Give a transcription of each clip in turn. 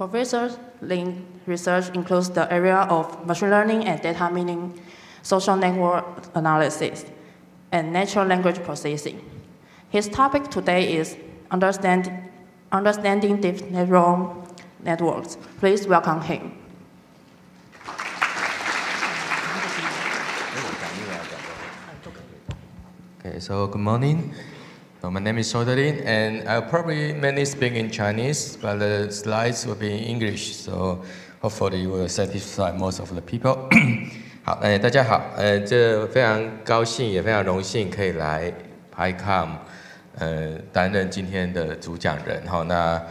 Professor Lin research includes the area of machine learning and data meaning, social network analysis, and natural language processing. His topic today is understand, understanding deep neural networks. Please welcome him. Okay, so good morning. My name is Soderin, and I'll probably mainly speak in Chinese, but the slides will be in English, so hopefully you will satisfy most of the people. 好，呃，大家好，呃，这非常高兴，也非常荣幸可以来 PyCom，呃，担任今天的主讲人。哈，那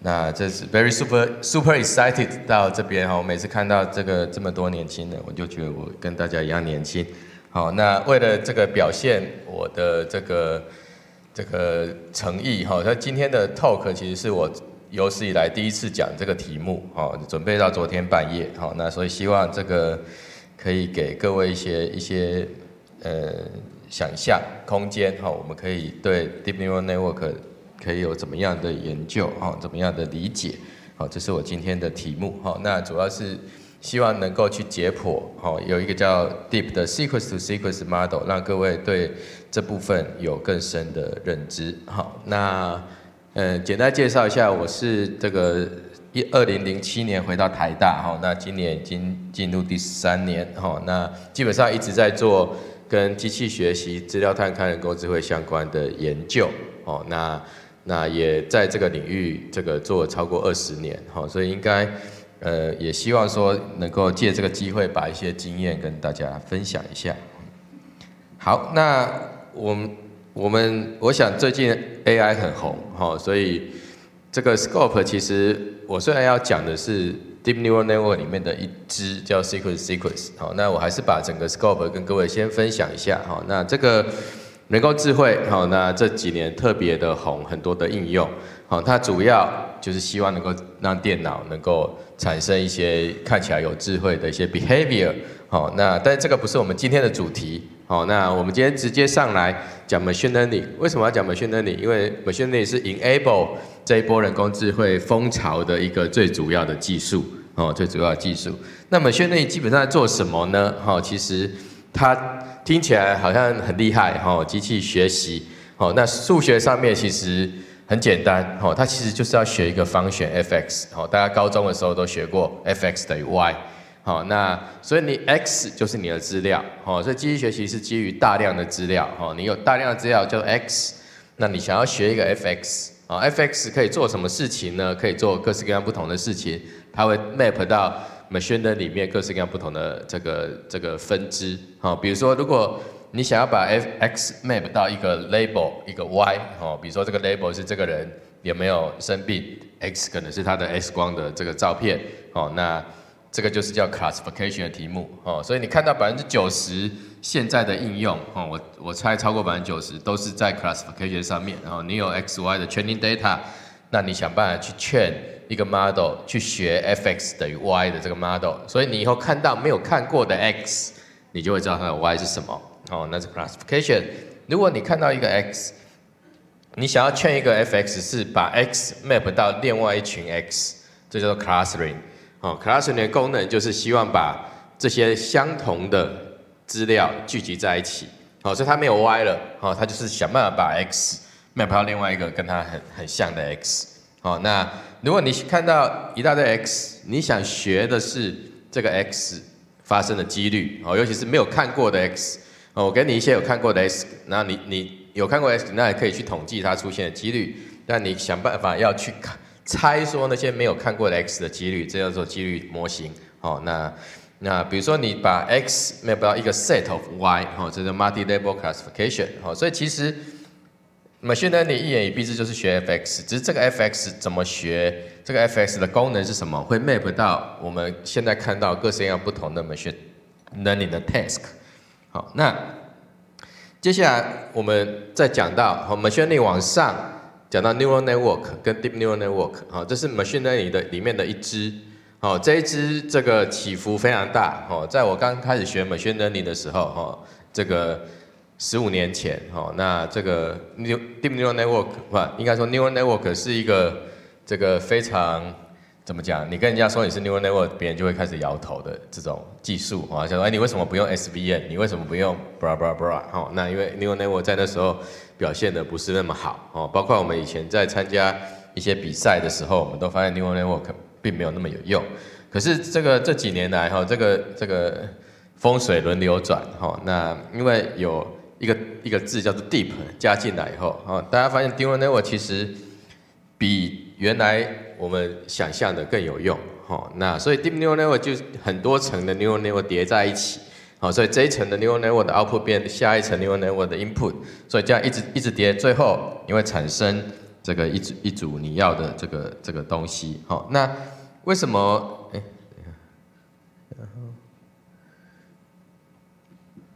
那这是 very super super excited 到这边哈，我每次看到这个这么多年轻人，我就觉得我跟大家一样年轻。好，那为了这个表现我的这个这个诚意哈，那今天的 talk 其实是我有史以来第一次讲这个题目，哈，准备到昨天半夜，哈，那所以希望这个可以给各位一些一些呃想象空间，哈，我们可以对 deep neural network 可以有怎么样的研究，哈，怎么样的理解，好，这是我今天的题目，哈，那主要是。希望能够去解剖，好，有一个叫 Deep 的 Sequence to Sequence Model，让各位对这部分有更深的认知。好，那嗯，简单介绍一下，我是这个一二零零七年回到台大，哈，那今年已经进入第三年，哈，那基本上一直在做跟机器学习、资料探勘、人工智慧相关的研究，哦，那那也在这个领域这个做超过二十年，哈，所以应该。呃，也希望说能够借这个机会把一些经验跟大家分享一下。好，那我们我们我想最近 AI 很红哈，所以这个 Scope 其实我虽然要讲的是 Deep Neural Network 里面的一支叫 Sequence Sequence，好，那我还是把整个 Scope 跟各位先分享一下哈。那这个人工智慧好，那这几年特别的红，很多的应用。好，它主要就是希望能够让电脑能够产生一些看起来有智慧的一些 behavior。好，那但这个不是我们今天的主题。好，那我们今天直接上来讲 machine learning。为什么要讲 machine learning？因为 machine learning 是 enable 这一波人工智慧风潮的一个最主要的技术。哦，最主要的技术。那 machine learning 基本上在做什么呢？哈，其实它听起来好像很厉害。哈，机器学习。哦，那数学上面其实。很简单，哦，它其实就是要学一个方选 f(x)，哦，大家高中的时候都学过 f(x) 等于 y，好，那所以你 x 就是你的资料，哦，所以机器学习是基于大量的资料，哦，你有大量的资料叫 x，那你想要学一个 f(x)，啊，f(x) 可以做什么事情呢？可以做各式各样不同的事情，它会 map 到 machine 的里面各式各样不同的这个这个分支，好，比如说如果你想要把 f x map 到一个 label 一个 y 哦，比如说这个 label 是这个人有没有生病，x 可能是他的 X 光的这个照片哦，那这个就是叫 classification 的题目哦，所以你看到百分之九十现在的应用哦，我我猜超过百分之九十都是在 classification 上面，然后你有 x y 的 training data，那你想办法去劝一个 model 去学 f x 等于 y 的这个 model，所以你以后看到没有看过的 x，你就会知道它的 y 是什么。哦，那是 classification。如果你看到一个 x，你想要劝一个 f(x) 是把 x map 到另外一群 x，这叫做 clustering。哦，clustering 的功能就是希望把这些相同的资料聚集在一起。哦，所以它没有 y 了。哦，它就是想办法把 x map 到另外一个跟它很很像的 x。哦，那如果你看到一大堆 x，你想学的是这个 x 发生的几率。哦，尤其是没有看过的 x。哦，我给你一些有看过的 x，那你你有看过 x，那也可以去统计它出现的几率。但你想办法要去看猜说那些没有看过的 x 的几率，这叫做几率模型。哦，那那比如说你把 x map 到一个 set of y，哦，这是 multi-level classification。哦，所以其实 machine learning 一言以蔽之就是学 f(x)，只是这个 f(x) 怎么学，这个 f(x) 的功能是什么，会 map 到我们现在看到各式各样不同的 machine learning 的 task。好，那接下来我们再讲到，好，machine learning 往上讲到 neural network 跟 deep neural network，好，这是 machine learning 的里面的一支，好，这一支这个起伏非常大，哦，在我刚开始学 machine learning 的时候，哈，这个十五年前，哈，那这个 deep neural network 不，应该说 neural network 是一个这个非常怎么讲？你跟人家说你是 neural network，别人就会开始摇头的这种技术啊，就说哎，你为什么不用 SVN？你为什么不用 bra bra bra？哦，那因为 neural network 在那时候表现的不是那么好哦，包括我们以前在参加一些比赛的时候，我们都发现 neural network 并没有那么有用。可是这个这几年来哈，这个这个风水轮流转哈，那因为有一个一个字叫做 deep 加进来以后，哦，大家发现 neural network 其实比原来我们想象的更有用，哦，那所以 deep neural network 就很多层的 neural network 叠在一起，好，所以这一层的 neural network 的 output 变下一层 neural network 的 input，所以这样一直一直叠，最后你会产生这个一组一组你要的这个这个东西，好，那为什么？哎，然后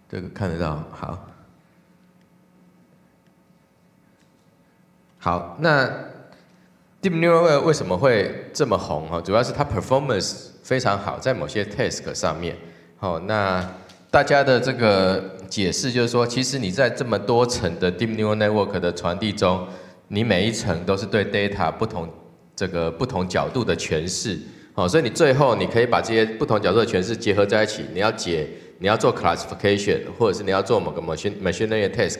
这个看得到，好，好，那。Deep neural network 为什么会这么红？哈，主要是它 performance 非常好，在某些 task 上面。好，那大家的这个解释就是说，其实你在这么多层的 deep neural network 的传递中，你每一层都是对 data 不同这个不同角度的诠释。好，所以你最后你可以把这些不同角度的诠释结合在一起，你要解，你要做 classification，或者是你要做某个 machine machine learning task，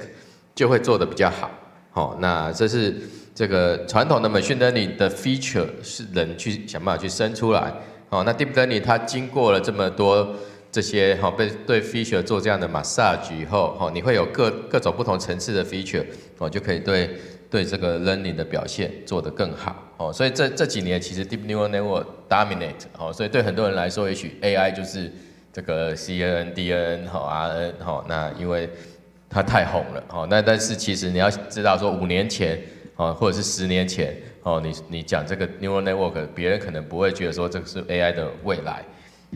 就会做的比较好。好，那这是。这个传统的 machine learning 的 feature 是人去想办法去生出来，哦，那 deep learning 它经过了这么多这些，哈，被对 feature 做这样的 massage 以后，哈，你会有各各种不同层次的 feature，哦，就可以对对这个 learning 的表现做得更好，哦，所以这这几年其实 deep neural network dominate，哦，所以对很多人来说，也许 AI 就是这个 CNN、DNN、哈 RN，哈，那因为它太红了，哦，那但是其实你要知道说五年前。哦，或者是十年前，哦，你你讲这个 neural network，别人可能不会觉得说这个是 AI 的未来。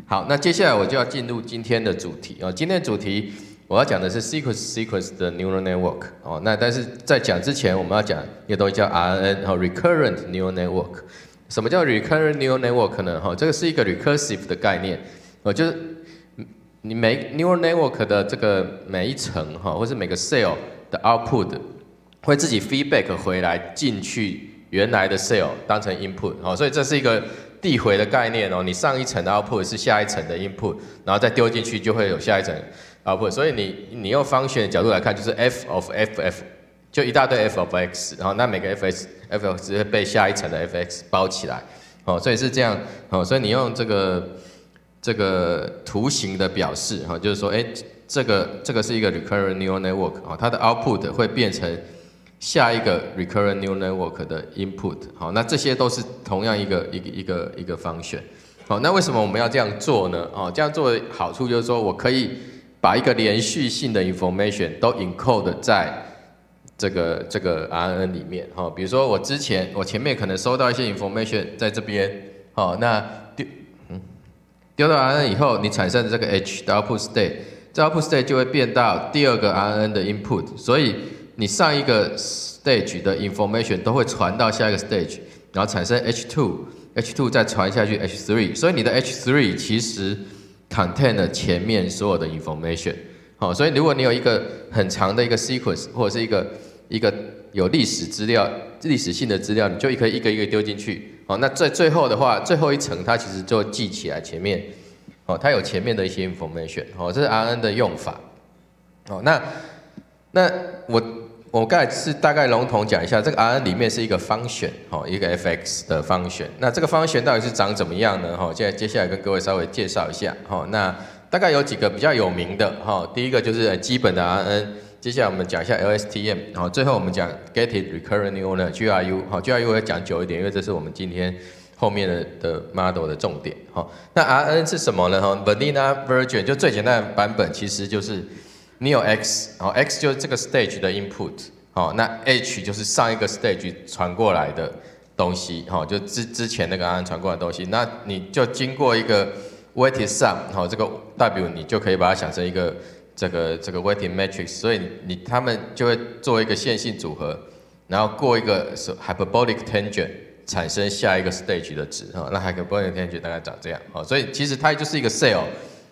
好，那接下来我就要进入今天的主题哦。今天的主题我要讲的是 sequence sequence 的 neural network 哦。那但是在讲之前，我们要讲一个东西叫 RNN 和 recurrent neural network。什么叫 recurrent neural network 呢？哈，这个是一个 recursive 的概念哦，就是你每 neural network 的这个每一层哈，或是每个 cell 的 output。会自己 feedback 回来进去原来的 cell 当成 input 哦，所以这是一个递回的概念哦。你上一层的 output 是下一层的 input，然后再丢进去就会有下一层 output。所以你你用方选角度来看，就是 f of f f 就一大堆 f of x，然后那每个 f x f x 直接被下一层的 f x 包起来哦，所以是这样哦。所以你用这个这个图形的表示哈，就是说哎，这个这个是一个 recurrent neural network 哦，它的 output 会变成。下一个 recurrent neural network 的 input，好，那这些都是同样一个一个一个一个 function，好，那为什么我们要这样做呢？哦，这样做的好处就是说我可以把一个连续性的 information 都 encode 在这个这个 RNN 里面，哈，比如说我之前我前面可能收到一些 information 在这边，好，那丢嗯丢到 RNN 以后，你产生的这个 H output state，这 output state 就会变到第二个 RNN 的 input，所以你上一个 stage 的 information 都会传到下一个 stage，然后产生 H2，H2 再传下去 H3，所以你的 H3 其实 contain 了前面所有的 information。好，所以如果你有一个很长的一个 sequence 或者是一个一个有历史资料、历史性的资料，你就可以一个一个丢进去。好，那在最后的话，最后一层它其实就记起来前面，哦，它有前面的一些 information。好，这是 RN 的用法。好，那那我。我刚才是大概笼统讲一下，这个 Rn 里面是一个方选，哈，一个 fx 的方选。那这个方选到底是长怎么样呢？哈，现在接下来跟各位稍微介绍一下，哈，那大概有几个比较有名的，哈，第一个就是基本的 Rn，接下来我们讲一下 LSTM，好最后我们讲 Gated Recurrent Neural GRU，好，GRU 要讲久一点，因为这是我们今天后面的的 model 的重点，哈。那 Rn 是什么呢？哈，Vanilla Version 就最简单的版本，其实就是。你有 x，哦，x 就是这个 stage 的 input，哦，那 h 就是上一个 stage 传过来的东西，哦，就之之前那个安传过来的东西，那你就经过一个 weighted sum，哦，这个 w 你就可以把它想成一个这个这个 weighted matrix，所以你他们就会做一个线性组合，然后过一个 hyperbolic tangent 产生下一个 stage 的值，哦，那 hyperbolic tangent 大概长这样，哦，所以其实它就是一个 cell，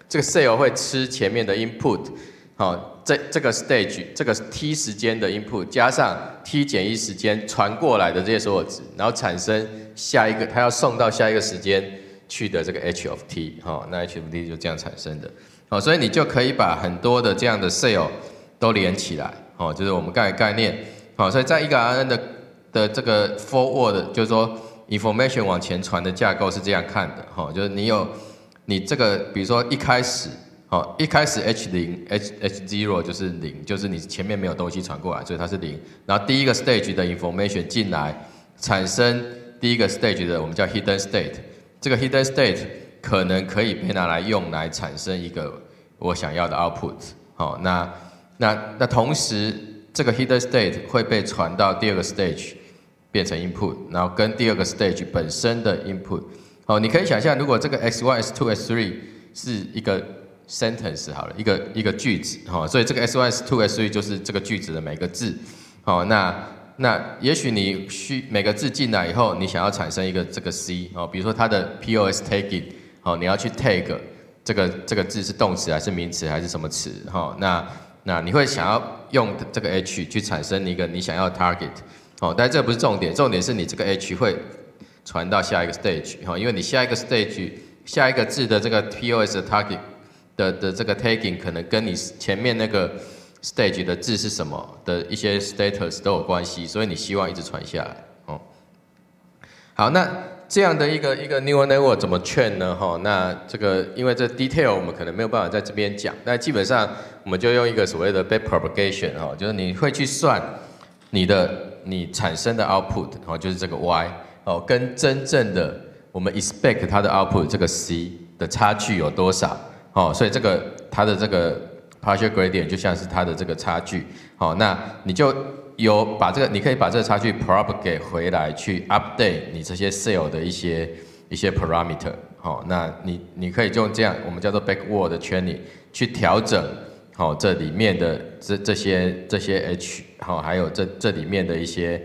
这个 cell 会吃前面的 input。好，这这个 stage 这个 t 时间的 input 加上 t 减一时间传过来的这些所有值，然后产生下一个它要送到下一个时间去的这个 h of t 哈，那 h of t 就这样产生的，哦，所以你就可以把很多的这样的 cell 都连起来，哦，就是我们刚才概念，好，所以在一个 RN 的的这个 forward 就是说 information 往前传的架构是这样看的，哈，就是你有你这个比如说一开始。好，一开始 h 零 h h zero 就是零，就是你前面没有东西传过来，所以它是零。然后第一个 stage 的 information 进来，产生第一个 stage 的我们叫 hidden state。这个 hidden state 可能可以被拿来用来产生一个我想要的 output。好，那那那同时这个 hidden state 会被传到第二个 stage 变成 input，然后跟第二个 stage 本身的 input。好，你可以想象，如果这个 x one x two x three 是一个 sentence 好了，一个一个句子，哈，所以这个 s one s two s three 就是这个句子的每个字，好，那那也许你需每个字进来以后，你想要产生一个这个 c，哦，比如说它的 pos taking，好，你要去 take 这个这个字是动词还是名词还是什么词，哈，那那你会想要用这个 h 去产生一个你想要 target，哦，但这不是重点，重点是你这个 h 会传到下一个 stage，哈，因为你下一个 stage 下一个字的这个 pos 的 target。的的这个 taking 可能跟你前面那个 stage 的字是什么的一些 status 都有关系，所以你希望一直传下来哦。好，那这样的一个一个 neural network 怎么劝呢？哈，那这个因为这 detail 我们可能没有办法在这边讲，那基本上我们就用一个所谓的 backpropagation 哈，就是你会去算你的你产生的 output 哦，就是这个 y 哦，跟真正的我们 expect 它的 output 这个 c 的差距有多少？哦，所以这个它的这个 partial gradient 就像是它的这个差距。好，那你就有把这个，你可以把这个差距 propagate 回来，去 update 你这些 cell 的一些一些 parameter。好，那你你可以用这样，我们叫做 backward training 去调整，好，这里面的这这些这些 h，好，还有这这里面的一些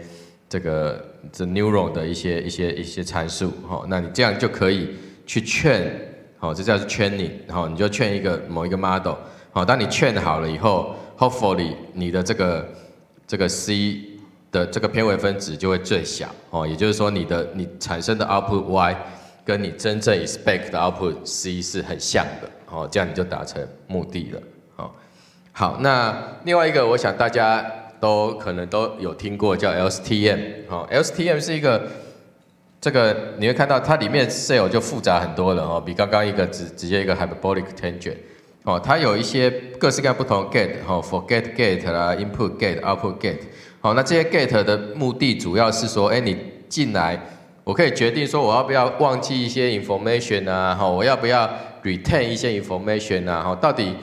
这个这 neuron 的一些一些一些参数。好，那你这样就可以去劝。好，这叫是劝你，然后你就劝一个某一个 model，好，当你劝好了以后，hopefully 你的这个这个 c 的这个偏微分值就会最小，哦，也就是说你的你产生的 output y 跟你真正 expect 的 output c 是很像的，哦，这样你就达成目的了，哦，好，那另外一个我想大家都可能都有听过叫 LSTM，哦，LSTM 是一个。这个你会看到它里面 cell 就复杂很多了哦，比刚刚一个直直接一个 hyperbolic tangent 哦，它有一些各式各样不同 gate 哦，for get gate 啦，input gate output gate 好，那这些 gate 的目的主要是说，哎，你进来，我可以决定说我要不要忘记一些 information 啊，哈，我要不要 retain 一些 information 啊，哈，到底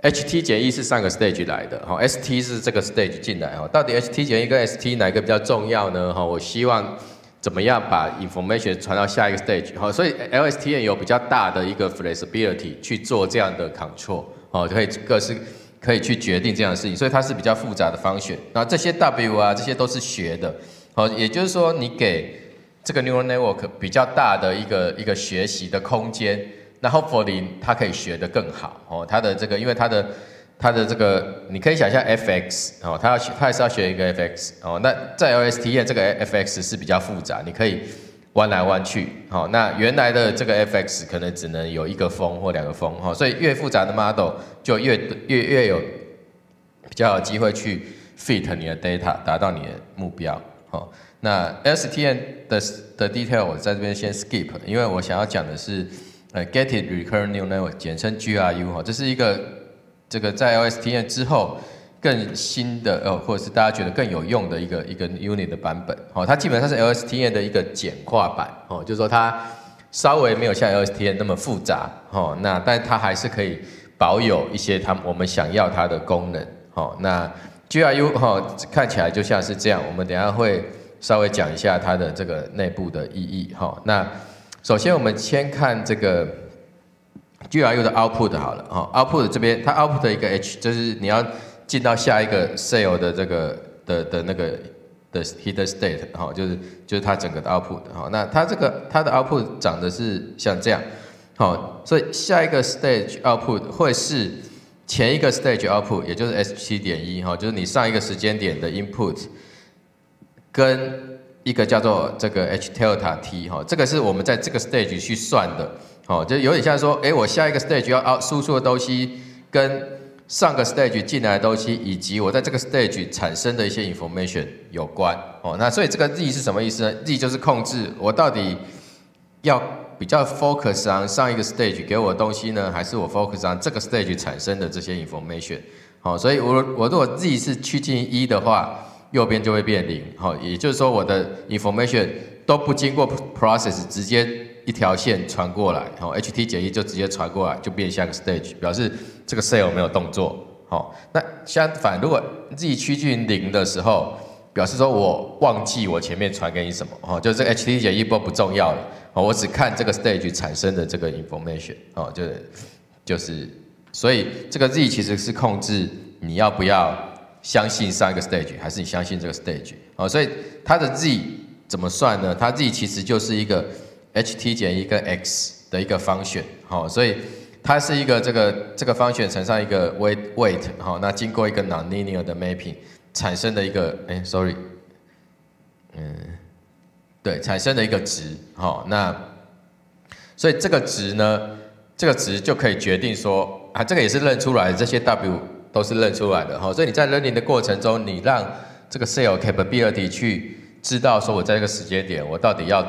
ht 减一是上个 stage 来的，哈，st 是这个 stage 进来，哈，到底 ht 减一跟 st 哪个比较重要呢？哈，我希望。怎么样把 information 传到下一个 stage？好，所以 LSTM 有比较大的一个 flexibility 去做这样的 control，哦，可以各式可以去决定这样的事情，所以它是比较复杂的方选。那这些 W 啊，这些都是学的，好，也就是说你给这个 neural network 比较大的一个一个学习的空间，那 hopefully 它可以学得更好，哦，它的这个因为它的它的这个，你可以想象 f(x) 哦，他要学，他还是要学一个 f(x) 哦。那在 l s t n 这个 f(x) 是比较复杂，你可以弯来弯去。好，那原来的这个 f(x) 可能只能有一个峰或两个峰。哈，所以越复杂的 model 就越越越有比较有机会去 fit 你的 data，达到你的目标。好，那 s t n 的的 detail 我在这边先 skip，因为我想要讲的是呃 Gated Recurrent Neural Network，简称 GRU 哈，这是一个。这个在 LSTM 之后更新的呃，或者是大家觉得更有用的一个一个 unit 的版本，哦，它基本上是 LSTM 的一个简化版，哦，就是说它稍微没有像 LSTM 那么复杂，哦，那但它还是可以保有一些它我们想要它的功能，哦，那 GRU 哈看起来就像是这样，我们等下会稍微讲一下它的这个内部的意义，哈，那首先我们先看这个。GRU 的 output 好了，哦，output 这边它 output 一个 h，就是你要进到下一个 cell 的这个的的那个的 hidden state，哈，就是就是它整个的 output，哈，那它这个它的 output 长的是像这样，好，所以下一个 stage output 会是前一个 stage output，也就是 s 七点一哈，就是你上一个时间点的 input，跟一个叫做这个 h delta t 哈，这个是我们在这个 stage 去算的，好，就有点像说，哎，我下一个 stage 要 out 输出的东西跟上个 stage 进来的东西，以及我在这个 stage 产生的一些 information 有关，哦，那所以这个 z 是什么意思呢？z 就是控制我到底要比较 focus on 上一个 stage 给我的东西呢，还是我 focus on 这个 stage 产生的这些 information，好，所以我我如果 z 是趋近一的话。右边就会变零，好，也就是说我的 information 都不经过 process，直接一条线传过来，好，ht 减一就直接传过来，就变像个 stage，表示这个 cell 没有动作，好，那相反，如果 z 趋近零的时候，表示说我忘记我前面传给你什么，哦，就这 ht 减一波不重要了，哦，我只看这个 stage 产生的这个 information，哦，就是就是，所以这个 z 其实是控制你要不要。相信上一个 stage 还是你相信这个 stage 哦，所以它的 z 怎么算呢？它 z 其实就是一个 ht 减一个 x 的一个方选，好，所以它是一个这个这个方选乘上一个 weight weight 好，那经过一个 nonlinear 的 mapping 产生的一个哎，sorry，嗯，对，产生的一个值，好，那所以这个值呢，这个值就可以决定说啊，这个也是认出来这些 w。都是认出来的哈，所以你在 learning 的过程中，你让这个 cell capability 去知道说，我在这个时间点，我到底要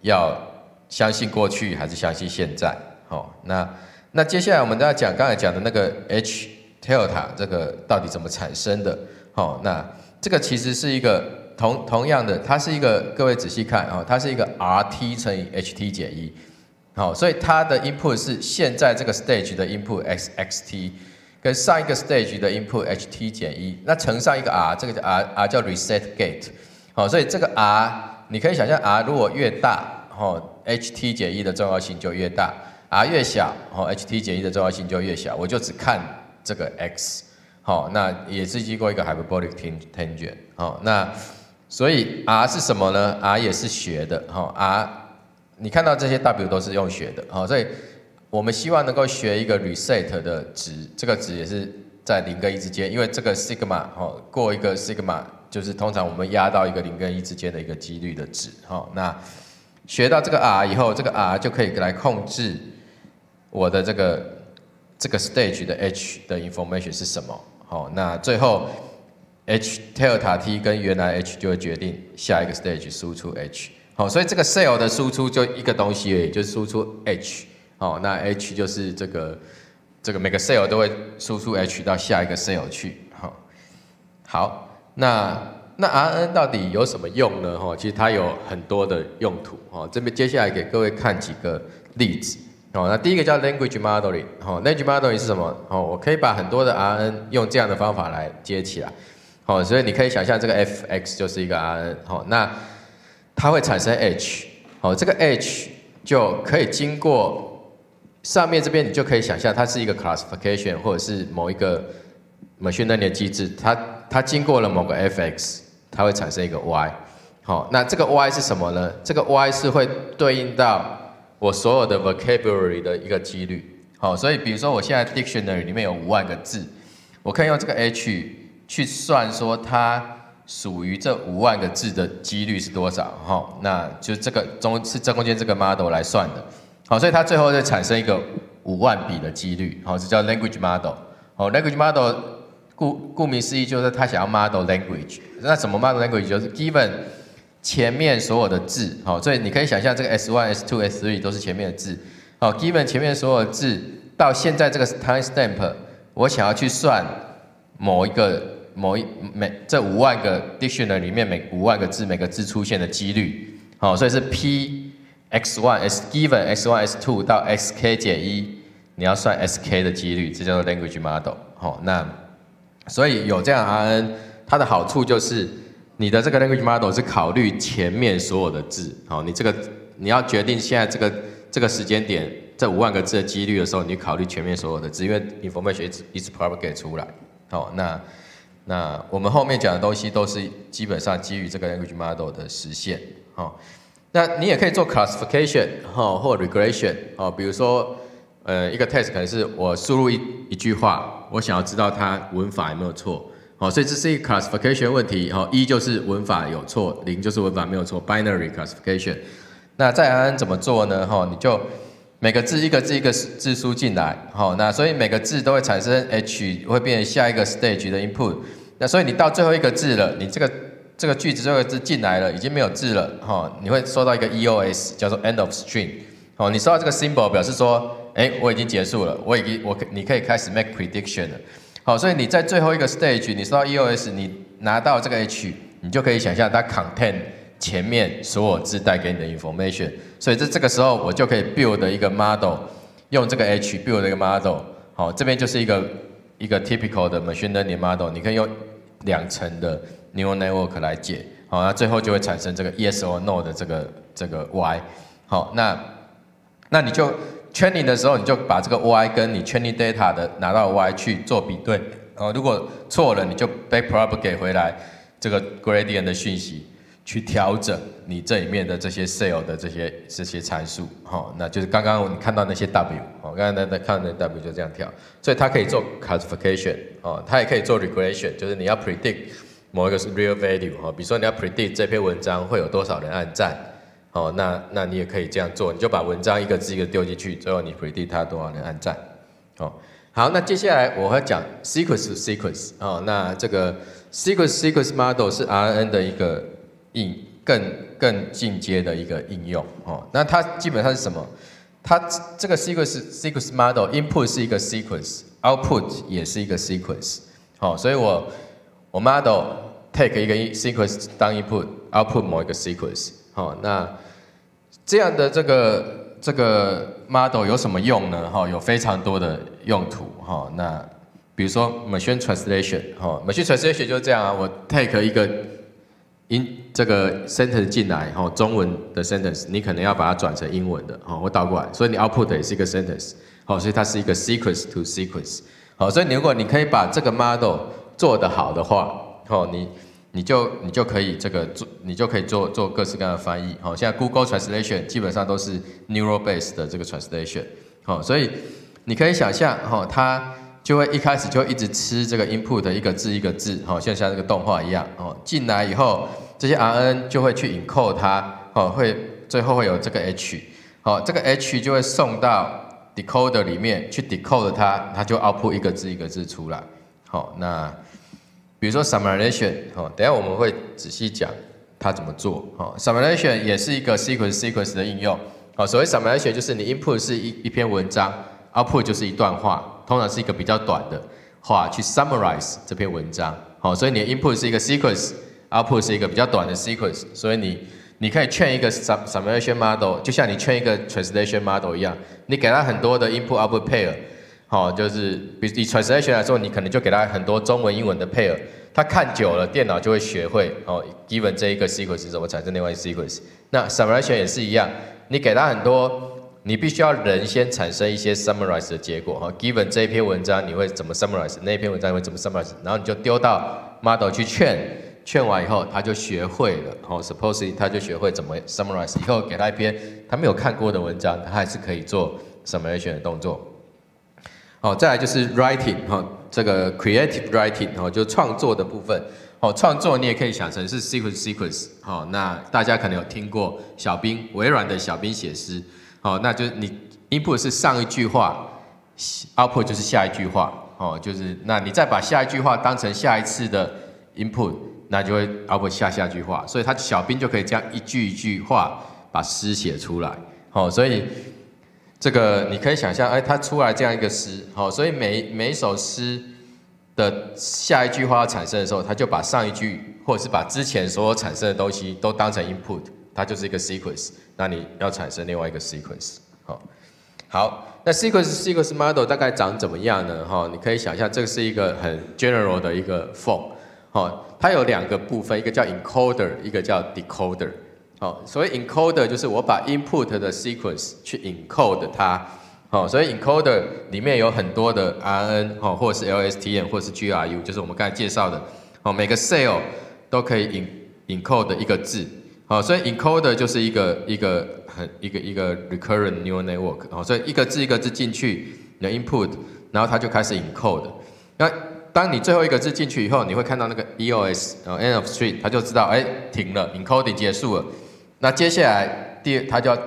要相信过去还是相信现在？好，那那接下来我们都要讲刚才讲的那个 h delta 这个到底怎么产生的？好，那这个其实是一个同同样的，它是一个各位仔细看啊，它是一个 rt 乘以 ht 减一，好，所以它的 input 是现在这个 stage 的 input x xt。跟上一个 stage 的 input ht 减一，那乘上一个 r，这个叫 r r 叫 reset gate，好，所以这个 r 你可以想象 r 如果越大，哦 ht 减一的重要性就越大，r 越小，哦 ht 减一的重要性就越小，我就只看这个 x，好，那也是经过一个 hyperbolic tangent，好，那所以 r 是什么呢？r 也是学的，好，r 你看到这些 w 都是用学的，好，所以。我们希望能够学一个 reset 的值，这个值也是在零跟一之间，因为这个 sigma 哦，过一个 sigma 就是通常我们压到一个零跟一之间的一个几率的值，好，那学到这个 r 以后，这个 r 就可以来控制我的这个这个 stage 的 h 的 information 是什么，好，那最后 h delta t 跟原来 h 就会决定下一个 stage 输出 h，好，所以这个 cell 的输出就一个东西而已，就是输出 h。哦，那 H 就是这个这个每个 cell 都会输出 H 到下一个 cell 去。好，好，那那 RN 到底有什么用呢？哈，其实它有很多的用途。哦，这边接下来给各位看几个例子。哦，那第一个叫 language modeling。哦，language modeling 是什么？哦，我可以把很多的 RN 用这样的方法来接起来。哦，所以你可以想象这个 Fx 就是一个 RN。哦，那它会产生 H。哦，这个 H 就可以经过上面这边你就可以想象，它是一个 classification 或者是某一个 machine learning 的机制，它它经过了某个 f(x)，它会产生一个 y。好，那这个 y 是什么呢？这个 y 是会对应到我所有的 vocabulary 的一个几率。好，所以比如说我现在 dictionary 里面有五万个字，我可以用这个 h 去算说它属于这五万个字的几率是多少。好，那就这个中是中间这个 model 来算的。好，所以它最后会产生一个五万笔的几率，好，这叫 language model。好，language model 顾顾名思义就是他想要 model language。那什么 model language？就是 given 前面所有的字，好，所以你可以想象这个 s one、s two、s three 都是前面的字。好，given 前面所有的字到现在这个 time stamp，我想要去算某一个某一每这五万个 dictionary 里面每五万个字每个字出现的几率，好，所以是 p。x one s given x one s two 到 x k 减一，你要算 s k 的几率，这叫做 language model。好，那所以有这样 RN，它的好处就是你的这个 language model 是考虑前面所有的字。好，你这个你要决定现在这个这个时间点这五万个字的几率的时候，你考虑前面所有的字，因为 information 一直一直 propagate 出来。好，那那我们后面讲的东西都是基本上基于这个 language model 的实现。好。那你也可以做 classification 哈，或 regression 哦，比如说，呃，一个 test 可能是我输入一一句话，我想要知道它文法有没有错，好，所以这是一个 classification 问题，好，一就是文法有错，零就是文法没有错，binary classification。那在 RN 怎么做呢？哈，你就每个字一个字一个字输进来，好，那所以每个字都会产生 H，会变成下一个 stage 的 input。那所以你到最后一个字了，你这个这个句子最后一个字进来了，已经没有字了，哈，你会收到一个 EOS，叫做 end of string。好，你收到这个 symbol 表示说。哎，我已经结束了，我已经我可你可以开始 make prediction 了。好，所以你在最后一个 stage，你收到 EOS，你拿到这个 H，你就可以想象它 content 前面所有字带给你的 information。所以在这个时候，我就可以 build 一个 model，用这个 H build 一个 model。好，这边就是一个一个 typical 的 machine learning model，你可以用两层的 neural network 来解。好，那最后就会产生这个 yes or no 的这个这个 Y。好，那那你就。Train 的时候，你就把这个 y 跟你 train data 的拿到 y 去做比对，哦，如果错了，你就 back propagate 回来这个 gradient 的讯息，去调整你这里面的这些 cell 的这些这些参数，好，那就是刚刚你看到那些 w，哦，刚刚在在看那 w 就这样跳，所以它可以做 classification，哦，它也可以做 regression，就是你要 predict 某一个是 real value，哦，比如说你要 predict 这篇文章会有多少人按赞。哦，那那你也可以这样做，你就把文章一个字一个丢进去，最后你 predict 它多少人按赞。哦，好，那接下来我会讲 sequence sequence。哦，那这个 sequence sequence model 是 RNN 的一个应更更进阶的一个应用。哦，那它基本上是什么？它这个 sequence sequence model input 是一个 sequence，output 也是一个 sequence。好，所以我我 model take 一个 sequence 当 input，output 某一个 sequence。好，那这样的这个这个 model 有什么用呢？哈，有非常多的用途。哈，那比如说 machine translation，哈，machine translation 就是这样啊，我 take 一个 in 这个 sentence 进来，哈，中文的 sentence，你可能要把它转成英文的，哈，我倒过来，所以你 output 也是一个 sentence，好，所以它是一个 sequence to sequence，好，所以如果你可以把这个 model 做得好的话，好，你。你就你就可以这个做，你就可以做做各式各样的翻译。好，现在 Google Translation 基本上都是 Neural Base 的这个 Translation。好，所以你可以想象，哈，它就会一开始就一直吃这个 input 的一个字一个字，好，像像这个动画一样，哦，进来以后，这些 RN 就会去 encode 它，哦，会最后会有这个 H，好，这个 H 就会送到 decoder 里面去 decode 它，它就 output 一个字一个字出来。好，那。比如说 summarization，哈，等下我们会仔细讲它怎么做，哈，summarization 也是一个 sequence sequence 的应用，好，所谓 summarization 就是你 input 是一一篇文章，output 就是一段话，通常是一个比较短的话去 summarize 这篇文章，好，所以你的 input 是一个 sequence，output 是一个比较短的 sequence，所以你你可以劝一个 summarization model，就像你劝一个 translation model 一样，你给它很多的 input output pair。好，就是比以 translation 来说，你可能就给他很多中文、英文的 pair，他看久了，电脑就会学会哦，given 这一个 sequence 怎么产生另外 sequence。那 summarization 也是一样，你给他很多，你必须要人先产生一些 summarize 的结果哈，given 这一篇文章你会怎么 summarize，那一篇文章会怎么 summarize，然后你就丢到 model 去劝，劝完以后他就学会了，哦，supposedly 他就学会怎么 summarize，以后给他一篇他没有看过的文章，他还是可以做 summarization 的动作。哦，再来就是 writing 哈，这个 creative writing 哈，就创作的部分。哦，创作你也可以想成是 sequence sequence。好，那大家可能有听过小兵微软的小兵写诗。好，那就是你 input 是上一句话，output 就是下一句话。哦，就是那你再把下一句话当成下一次的 input，那就会 output 下下句话。所以他小兵就可以这样一句一句话把诗写出来。哦，所以。这个你可以想象，哎，它出来这样一个诗，好，所以每每一首诗的下一句话要产生的时候，它就把上一句或者是把之前所有产生的东西都当成 input，它就是一个 sequence。那你要产生另外一个 sequence，好，好，那 sequence sequence model 大概长怎么样呢？哈，你可以想象，这个是一个很 general 的一个 form，好，它有两个部分，一个叫 encoder，一个叫 decoder。好，所以 encoder 就是我把 input 的 sequence 去 encode 它，好，所以 encoder 里面有很多的 RN，哦，或者是 LSTM，或者是 GRU，就是我们刚才介绍的，哦，每个 cell 都可以 encode 一个字，好，所以 encoder 就是一个一个很一个一个 recurrent neural network，好，所以一个字一个字进去你的 input，然后它就开始 encode。那当你最后一个字进去以后，你会看到那个 EOS，然后 end of string，它就知道哎停了，encoding 结束了。那接下来第它就要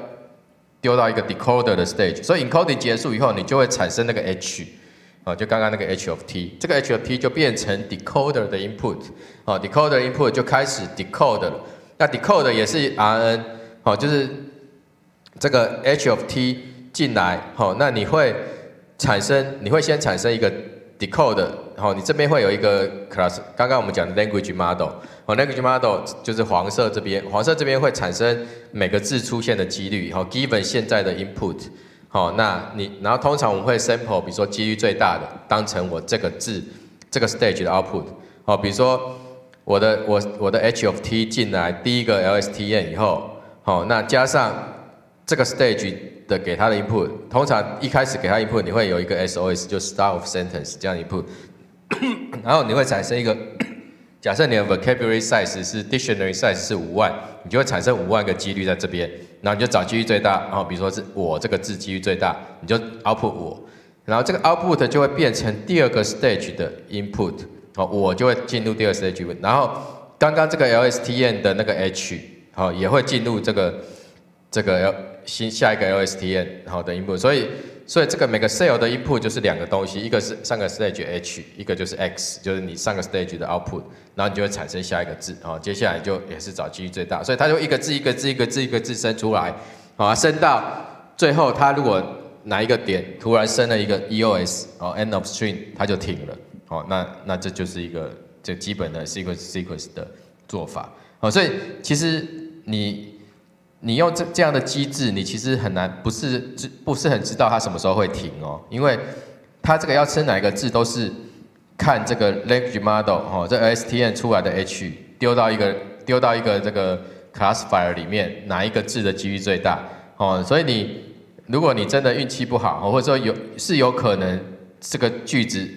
丢到一个 decoder 的 stage，所以 encoding 结束以后，你就会产生那个 H，啊，就刚刚那个 H of T，这个 H of T 就变成 decoder 的 input，啊，decoder input 就开始 decode 了。那 decode 也是 RN，好，就是这个 H of T 进来，好，那你会产生，你会先产生一个 decode，好，你这边会有一个 class，刚刚我们讲的 language model，哦，language model 就是黄色这边，黄色这边会产生每个字出现的几率，好，given 现在的 input，好，那你，然后通常我们会 sample，比如说几率最大的，当成我这个字这个 stage 的 output，好，比如说。我的我我的 H of T 进来第一个 l s t n 以后，好，那加上这个 stage 的给它的 input，通常一开始给它 input，你会有一个 SOS，就 start of sentence 这样 input，然后你会产生一个，假设你的 vocabulary size 是 dictionary size 是五万，你就会产生五万个几率在这边，然后你就找几率最大，然后比如说是我这个字几率最大，你就 output 我，然后这个 output 就会变成第二个 stage 的 input。好，我就会进入第二 stage，然后刚刚这个 LSTM 的那个 H，好，也会进入这个这个 L 新下一个 LSTM 好的 input，所以所以这个每个 cell 的 input 就是两个东西，一个是上个 stage H，一个就是 X，就是你上个 stage 的 output，然后你就会产生下一个字，好，接下来就也是找几率最大，所以它就一个字一个字一个字一个字生出来，好，生到最后它如果哪一个点突然生了一个 EOS，哦 end of string，它就停了。好，那那这就是一个这基本的 sequence sequence 的做法。好，所以其实你你用这这样的机制，你其实很难，不是知不是很知道它什么时候会停哦，因为它这个要生哪一个字都是看这个 language model 哦，这 STM 出来的 H 丢到一个丢到一个这个 classifier 里面，哪一个字的几率最大哦，所以你如果你真的运气不好，或者说有是有可能这个句子。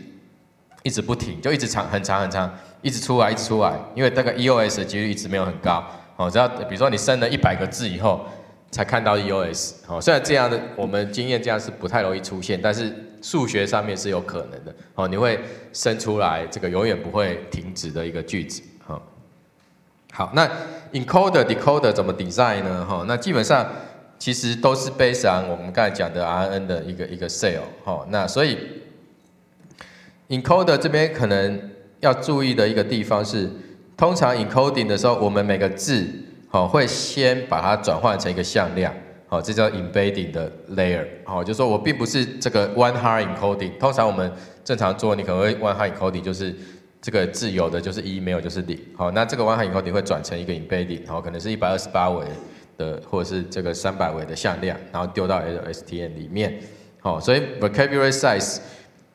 一直不停，就一直长很长很长，一直出来一直出来，因为那个 EOS 的几率一直没有很高，哦，只要比如说你生了一百个字以后才看到 EOS，哦，虽然这样的我们经验这样是不太容易出现，但是数学上面是有可能的，哦，你会生出来这个永远不会停止的一个句子，哈，好，那 encoder decoder 怎么 design 呢？哈，那基本上其实都是 BASE on 我们刚才讲的 RNN 的一个一个 cell，哈，那所以。encoder 这边可能要注意的一个地方是，通常 encoding 的时候，我们每个字好会先把它转换成一个向量，好，这叫 embedding 的 layer，好，就说我并不是这个 one hard encoding，通常我们正常做，你可能会 one hard encoding 就是这个字有的就是一，没有就是零，好，那这个 one hard encoding 会转成一个 embedding，好，可能是一百二十八维的或者是这个三百维的向量，然后丢到 LSTM 里面，好，所以 vocabulary size。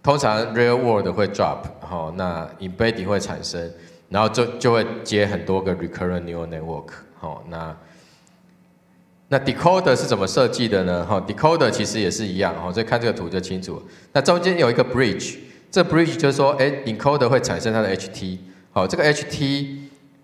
通常 real world 会 drop，好，那 embedding 会产生，然后就就会接很多个 recurrent neural network，好，那那 decoder 是怎么设计的呢？哈，decoder 其实也是一样，好，所以看这个图就清楚。那中间有一个 bridge，这 bridge 就是说，哎，encoder 会产生它的 ht，好，这个 ht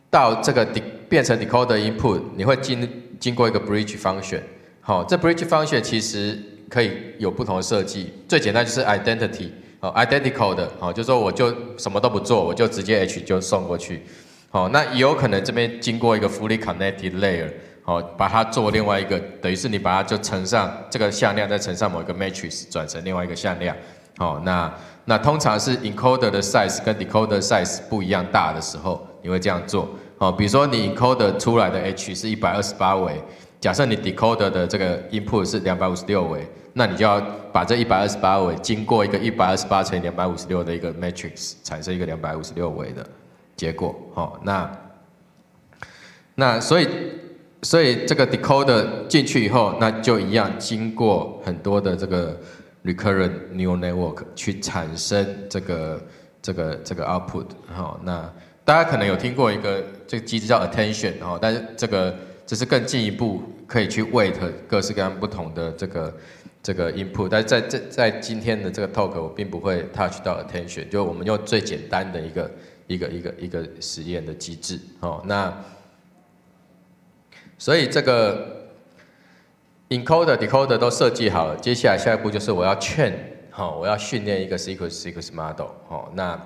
到这个 de 变成 decoder input，你会经经过一个 bridge function，好，这 bridge function 其实可以有不同的设计，最简单就是 identity。哦，identical 的，哦，就说我就什么都不做，我就直接 H 就送过去，好，那有可能这边经过一个 fully connected layer，好，把它做另外一个，等于是你把它就乘上这个向量，再乘上某一个 matrix，转成另外一个向量，好，那那通常是 encoder 的 size 跟 decoder size 不一样大的时候，你会这样做，好，比如说你 encoder 出来的 H 是一百二十八维，假设你 decoder 的这个 input 是两百五十六维。那你就要把这一百二十八维经过一个一百二十八乘以两百五十六的一个 matrix，产生一个两百五十六维的结果。好，那那所以所以这个 decoder 进去以后，那就一样经过很多的这个 recurrent neural network 去产生这个这个这个 output。好，那大家可能有听过一个这个机制叫 attention。哦，但是这个这是更进一步可以去 weight 各式各样不同的这个。这个 input，但在在在今天的这个 talk，我并不会 touch 到 attention，就我们用最简单的一个一个一个一个实验的机制，哦，那所以这个 encoder、decoder 都设计好了，接下来下一步就是我要劝，好，我要训练一个 sequence sequence model，好，那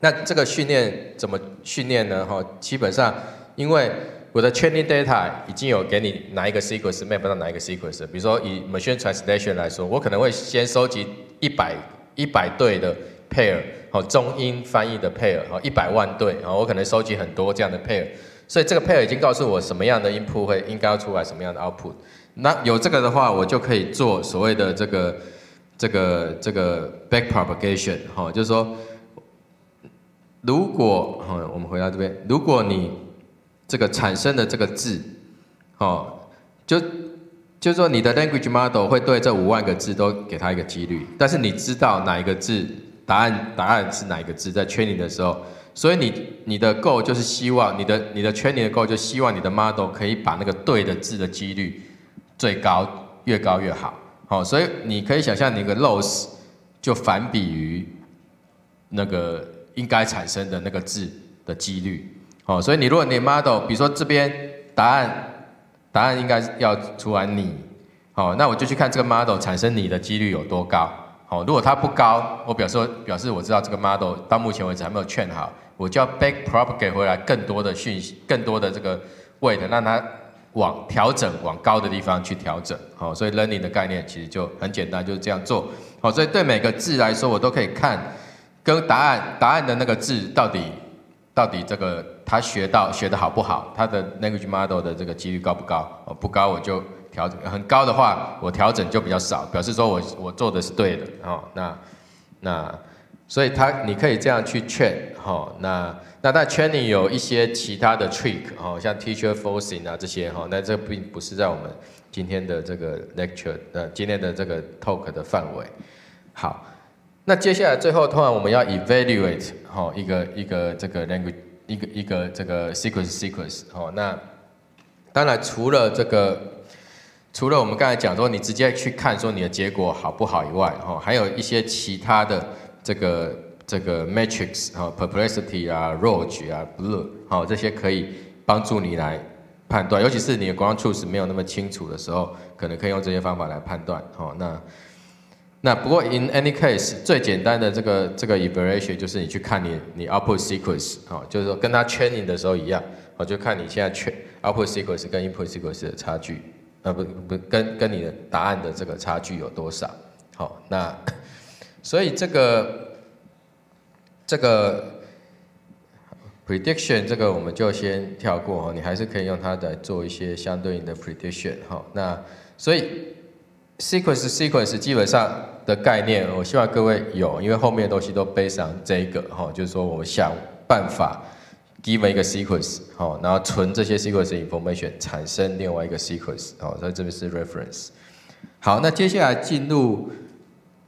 那这个训练怎么训练呢？哈，基本上因为我的 training data 已经有给你哪一个 sequence map 到哪一个 sequence，比如说以 machine translation 来说，我可能会先收集一百一百对的 pair，好，中英翻译的 pair，好，一百万对，好，我可能收集很多这样的 pair。所以这个 pair 已经告诉我什么样的 input 会应该要出来什么样的 output。那有这个的话，我就可以做所谓的这个这个这个 back propagation 哈，就是说，如果哈，我们回到这边，如果你这个产生的这个字，哦，就就说你的 language model 会对这五万个字都给它一个几率，但是你知道哪一个字答案答案是哪一个字，在 training 的时候。所以你你的 goal 就是希望你的你的 training 的 goal 就希望你的 model 可以把那个对的字的几率最高越高越好，好，所以你可以想象你个 loss 就反比于那个应该产生的那个字的几率，哦，所以你如果你 model 比如说这边答案答案应该要出完你，好，那我就去看这个 model 产生你的几率有多高，好，如果它不高，我表示表示我知道这个 model 到目前为止还没有劝好。我就要 back propagate 回来更多的讯息，更多的这个 weight，让它往调整往高的地方去调整。好，所以 learning 的概念其实就很简单，就是这样做。好，所以对每个字来说，我都可以看跟答案答案的那个字到底到底这个他学到学的好不好，他的 language model 的这个几率高不高？哦，不高我就调整，很高的话我调整就比较少，表示说我我做的是对的。哦，那那。所以他，你可以这样去劝，哈，那那在 train 里有一些其他的 trick，哈，像 teacher forcing 啊这些，哈，那这并不是在我们今天的这个 lecture，呃，今天的这个 talk 的范围。好，那接下来最后，通常我们要 evaluate，哈，一个一个这个 language，一个一个这个 sequence sequence，哦，那当然除了这个，除了我们刚才讲说你直接去看说你的结果好不好以外，哦，还有一些其他的。这个这个 matrix 哦，perplexity 啊，rogue 啊，blue 好，这些可以帮助你来判断，尤其是你的 ground truth 没有那么清楚的时候，可能可以用这些方法来判断。好，那那不过 in any case 最简单的这个这个 evaluation 就是你去看你你 output sequence 好，就是说跟它 training 的时候一样，我就看你现在 train output sequence 跟 input sequence 的差距，呃不不跟跟你的答案的这个差距有多少？好，那。所以这个这个 prediction 这个我们就先跳过哦，你还是可以用它来做一些相对应的 prediction 哈。那所以 sequence sequence 基本上的概念，我希望各位有，因为后面的东西都背上这个哈，就是说我们想办法 give 一个 sequence 好，然后存这些 sequence information 产生另外一个 sequence 好，所以这边是 reference。好，那接下来进入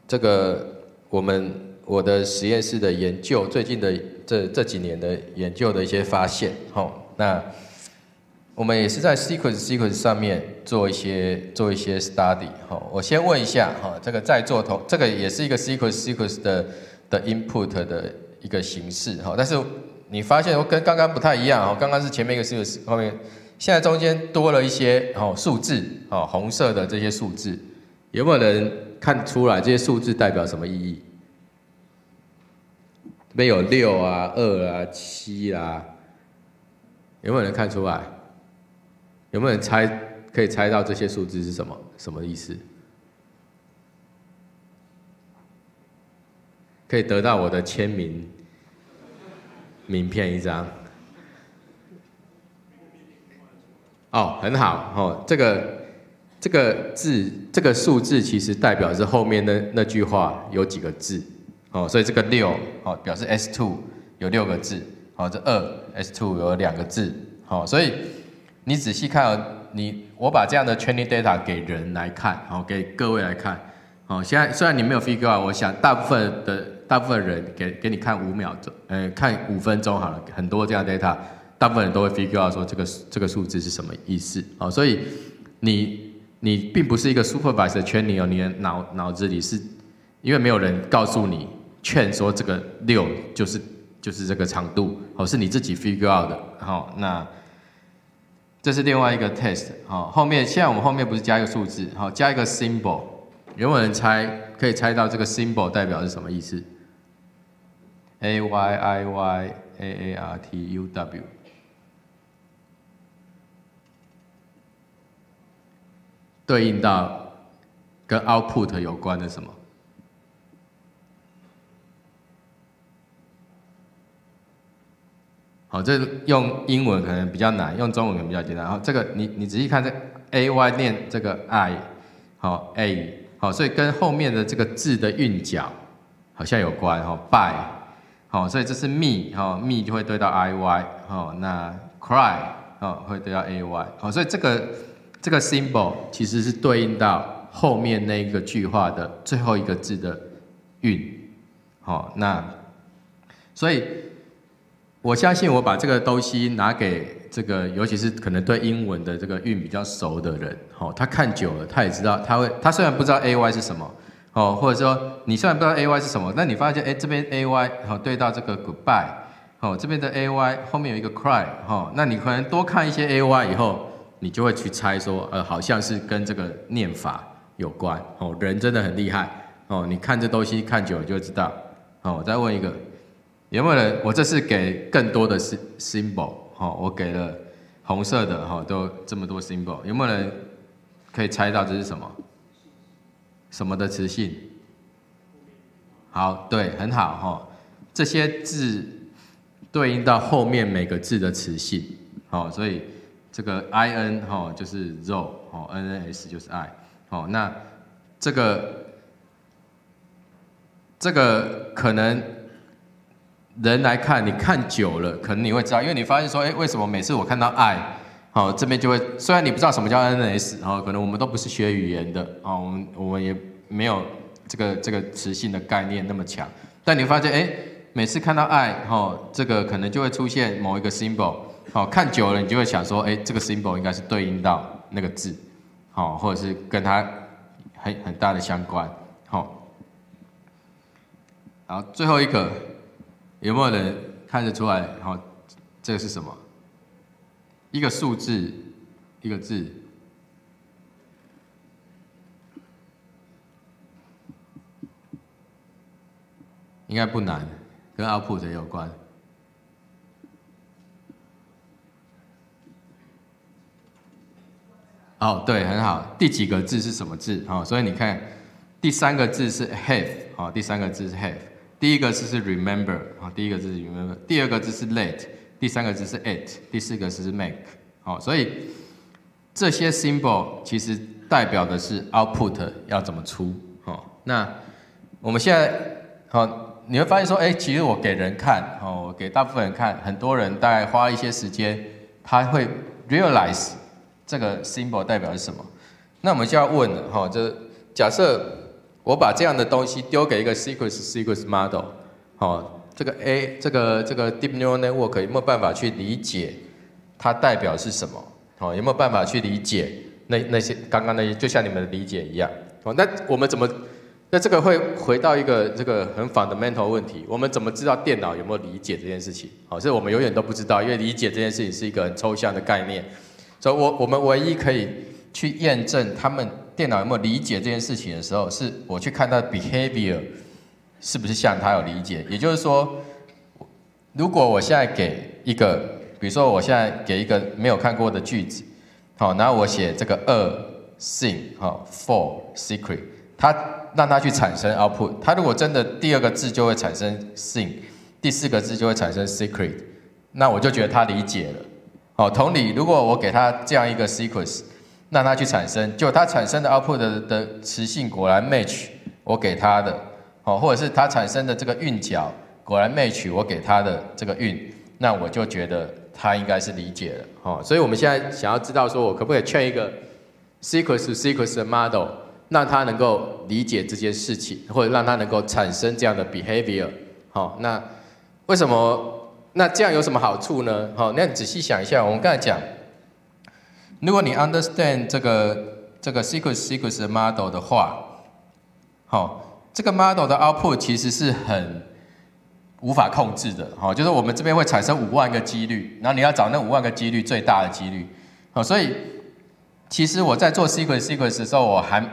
这个。我们我的实验室的研究，最近的这这几年的研究的一些发现，哈，那我们也是在 sequence sequence 上面做一些做一些 study，好，我先问一下，哈，这个在座同这个也是一个 sequence sequence 的的 input 的一个形式，哈，但是你发现跟刚刚不太一样，哈，刚刚是前面一个 sequence 后面，现在中间多了一些哦数字，哦红色的这些数字，有没有人？看出来这些数字代表什么意义？这边有六啊、二啊、七啊，有没有人看出来？有没有人猜可以猜到这些数字是什么？什么意思？可以得到我的签名名片一张。哦，很好哦，这个。这个字，这个数字其实代表是后面那那句话有几个字，哦，所以这个六，哦，表示 S two 有六个字，哦，这二 S two 有两个字，好，所以你仔细看，哦你我把这样的 training data 给人来看，好，给各位来看，好，现在虽然你没有 figure out，我想大部分的大部分人给给你看五秒钟，呃，看五分钟好了，很多这样 data，大部分人都会 figure out 说这个这个数字是什么意思，好，所以你。你并不是一个 supervised training 哦，你的脑脑子里是，因为没有人告诉你劝说这个六就是就是这个长度，哦，是你自己 figure out 的，好，那这是另外一个 test，好，后面现在我们后面不是加一个数字，好，加一个 symbol，有没有人猜？可以猜到这个 symbol 代表是什么意思？A Y I Y A A R T U W，对应到跟 output 有关的什么？好，这用英文可能比较难，用中文可能比较简单。然后这个你你仔细看这 A Y 念这个 I，好 A，好，所以跟后面的这个字的韵脚好像有关。哈，by，好，所以这是 me，哈，me 就会对到 I Y，好，那 cry，哦，会对到 A Y，好，所以这个这个 symbol 其实是对应到后面那一个句话的最后一个字的韵，好，那所以。我相信我把这个东西拿给这个，尤其是可能对英文的这个韵比较熟的人，哦，他看久了，他也知道，他会，他虽然不知道 A Y 是什么，哦，或者说你虽然不知道 A Y 是什么，但你发现，哎，这边 A Y 好对到这个 Goodbye，哦，这边的 A Y 后面有一个 Cry，哈，那你可能多看一些 A Y 以后，你就会去猜说，呃，好像是跟这个念法有关，哦，人真的很厉害，哦，你看这东西看久了就知道，哦，我再问一个。有没有人？我这是给更多的 symbol，哈，我给了红色的，哈，都这么多 symbol。有没有人可以猜到这是什么？什么的词性？好，对，很好，哈，这些字对应到后面每个字的词性，好，所以这个 i n 哈就是肉，哦 n n s 就是爱，哦，那这个这个可能。人来看，你看久了，可能你会知道，因为你发现说，哎，为什么每次我看到爱，好这边就会，虽然你不知道什么叫 NS，然后可能我们都不是学语言的，啊，我们我们也没有这个这个词性的概念那么强，但你发现，哎，每次看到爱，哈，这个可能就会出现某一个 symbol，好，看久了你就会想说，哎，这个 symbol 应该是对应到那个字，好，或者是跟它很很大的相关，好，好，最后一个。有没有人看得出来？好，这个是什么？一个数字，一个字，应该不难，跟 output 有关。哦，对，很好。第几个字是什么字？哦，所以你看，第三个字是 have，哦，第三个字是 have。第一个字是 remember 啊，第一个字是 remember，第二个字是 let，第三个字是 it，第四个字是 make，好，所以这些 symbol 其实代表的是 output 要怎么出，好，那我们现在好，你会发现说，哎，其实我给人看，哦，给大部分人看，很多人大概花一些时间，他会 realize 这个 symbol 代表是什么，那我们就要问了，哈，就假设。我把这样的东西丢给一个 sequence sequence model，好，这个 A 这个这个 deep neural network 有没有办法去理解它代表是什么？好，有没有办法去理解那那些刚刚那些，就像你们的理解一样？好，那我们怎么？那这个会回到一个这个很 fundamental 问题，我们怎么知道电脑有没有理解这件事情？好，所以我们永远都不知道，因为理解这件事情是一个很抽象的概念，所以我我们唯一可以去验证他们。电脑有没有理解这件事情的时候，是我去看它的 behavior 是不是像它有理解？也就是说，如果我现在给一个，比如说我现在给一个没有看过的句子，好，然后我写这个二 sing 好 for secret，它让它去产生 output，它如果真的第二个字就会产生 sing，第四个字就会产生 secret，那我就觉得它理解了。好，同理，如果我给它这样一个 sequence。让它去产生，就它产生的 output 的的词性果然 match 我给它的，哦，或者是它产生的这个韵脚果然 match 我给它的这个韵，那我就觉得它应该是理解了，哦，所以我们现在想要知道说我可不可以劝一个 sequence sequence model，让它能够理解这件事情，或者让它能够产生这样的 behavior，好，那为什么？那这样有什么好处呢？好，那你仔细想一下，我们刚才讲。如果你 understand 这个这个 sequence sequence model 的话，好，这个 model 的 output 其实是很无法控制的，好，就是我们这边会产生五万个几率，然后你要找那五万个几率最大的几率，哦，所以其实我在做 sequence sequence 的时候，我还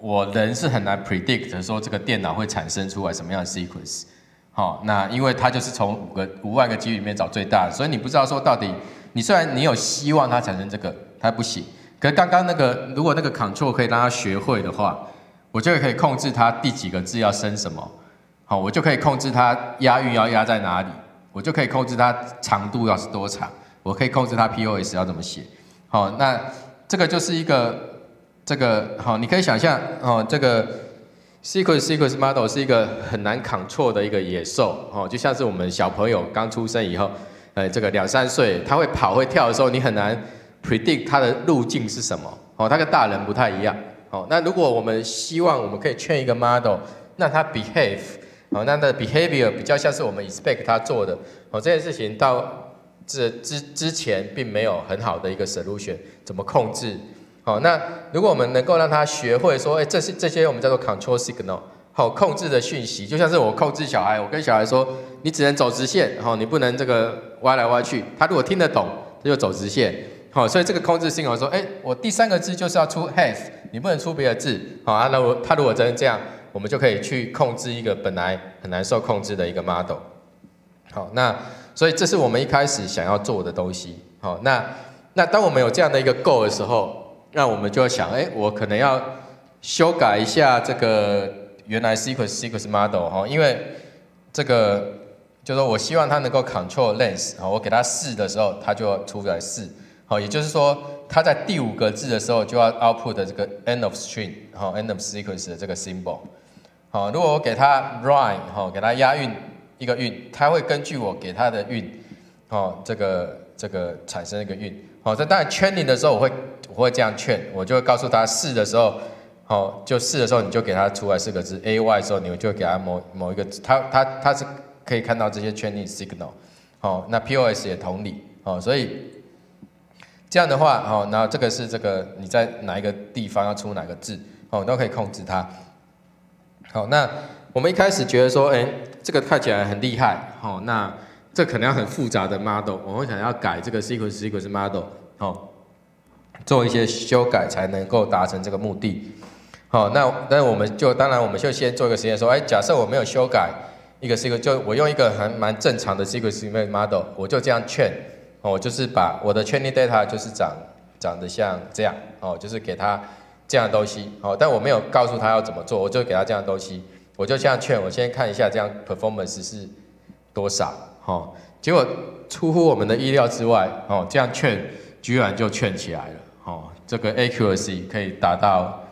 我人是很难 predict 说这个电脑会产生出来什么样的 sequence。好，那因为它就是从五个五万个几率里面找最大的，所以你不知道说到底，你虽然你有希望它产生这个，它不行。可是刚刚那个，如果那个 control 可以让它学会的话，我就可以控制它第几个字要生什么。好，我就可以控制它押韵要押在哪里，我就可以控制它长度要是多长，我可以控制它 POS 要怎么写。好，那这个就是一个这个好，你可以想象哦，这个。Sequence sequence model 是一个很难扛错的一个野兽哦，就像是我们小朋友刚出生以后，呃，这个两三岁他会跑会跳的时候，你很难 predict 他的路径是什么哦，他跟大人不太一样哦。那如果我们希望我们可以劝一个 model，那他 behave 哦，那的 behavior 比较像是我们 expect 他做的哦，这件事情到这之之前并没有很好的一个 solution，怎么控制？好，那如果我们能够让他学会说，哎，这是这些我们叫做 control signal，好，控制的讯息，就像是我控制小孩，我跟小孩说，你只能走直线，好，你不能这个歪来歪去。他如果听得懂，他就走直线，好，所以这个控制性我说，哎，我第三个字就是要出 have，你不能出别的字，好啊，那我他如果真的这样，我们就可以去控制一个本来很难受控制的一个 model。好，那所以这是我们一开始想要做的东西。好，那那当我们有这样的一个 goal 的时候。那我们就要想，哎，我可能要修改一下这个原来 sequence sequence model 哈，因为这个就是说我希望它能够 control length 啊，我给它四的时候，它就要出来四，好，也就是说它在第五个字的时候就要 output 这个 end of string 好 end of sequence 的这个 symbol，好，如果我给它 rhyme 好，给它押韵一个韵，它会根据我给它的韵，好，这个这个产生一个韵。好，这当然圈领的时候，我会我会这样劝，我就会告诉他试的时候，好，就试的时候你就给他出来四个字 A Y 的时候，你就给他某某一个字，他他他是可以看到这些圈领 signal，好，那 P O S 也同理，好，所以这样的话，哦，那这个是这个你在哪一个地方要出哪个字，哦，都可以控制它。好，那我们一开始觉得说，哎，这个看起来很厉害，哦，那。这可能要很复杂的 model，我们想要改这个 sequence sequence model，哦，做一些修改才能够达成这个目的。好，那那我们就当然我们就先做一个实验，说，哎，假设我没有修改一个 sequence，就我用一个还蛮正常的 sequence sequence model，我就这样劝，我就是把我的 training data 就是长长得像这样，哦，就是给他这样东西，哦，但我没有告诉他要怎么做，我就给他这样东西，我就这样劝，我先看一下这样 performance 是多少。哦，结果出乎我们的意料之外，哦，这样劝居然就劝起来了，哦，这个 accuracy 可以达到，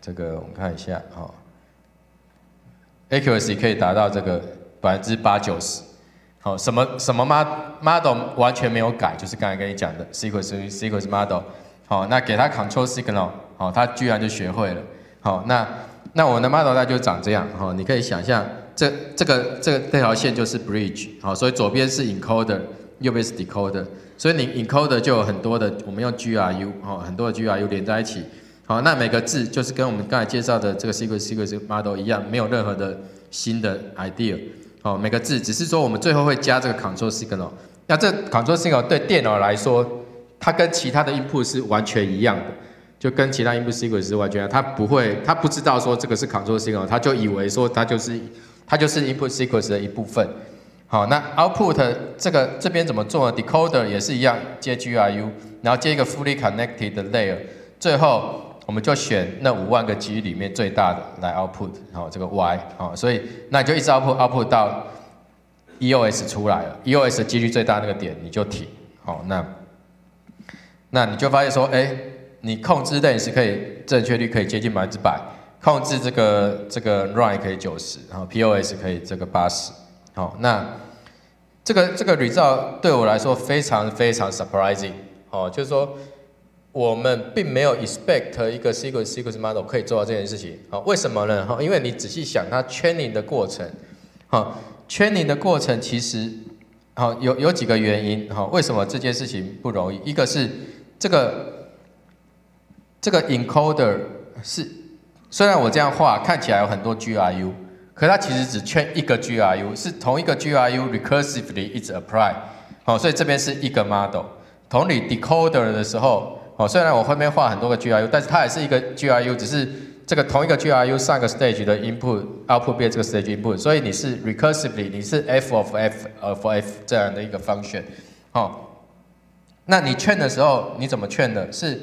这个我们看一下，哦，accuracy 可以达到这个百分之八九十，好，什么什么 model 完全没有改，就是刚才跟你讲的 sequence sequence model，好，那给他 control signal，好，他居然就学会了，好，那那我的 model 它就长这样，好，你可以想象。这这个这个这条线就是 bridge，好，所以左边是 encoder，右边是 decoder，所以你 encoder 就有很多的，我们用 GRU，哦，很多的 GRU 连在一起，好，那每个字就是跟我们刚才介绍的这个 sequence sequence model 一样，没有任何的新的 idea，哦，每个字只是说我们最后会加这个 control signal，那这 control signal 对电脑来说，它跟其他的 input 是完全一样的，就跟其他 input sequence 是完全，它不会，它不知道说这个是 control signal，它就以为说它就是。它就是 input sequence 的一部分。好，那 output 这个这边怎么做呢？decoder 也是一样，接 GRU，然后接一个 fully connected layer，最后我们就选那五万个 G 里面最大的来 output，好，这个 Y，好，所以那你就一直 output output 到 EOS 出来了，EOS 几率最大那个点你就停，好，那那你就发现说，哎，你控制的也是可以正确率可以接近百分之百。控制这个这个 run 可以九十，然后 POS 可以这个八十，好，那这个这个 result 对我来说非常非常 surprising，哦，就是说我们并没有 expect 一个 sequence sequence model 可以做到这件事情，好，为什么呢？哈，因为你仔细想它 training 的过程，好，training 的过程其实好有有几个原因，哈，为什么这件事情不容易？一个是这个这个 encoder 是。虽然我这样画看起来有很多 GRU，可它其实只圈一个 GRU，是同一个 GRU recursively 一直 apply，好，所以这边是一个 model，同理，decoder 的时候，哦，虽然我后面画很多个 GRU，但是它也是一个 GRU，只是这个同一个 GRU 上个 stage 的 input output 变这个 stage input，所以你是 recursively，你是 f of f of f 这样的一个 function，哦，那你劝的时候你怎么劝呢？是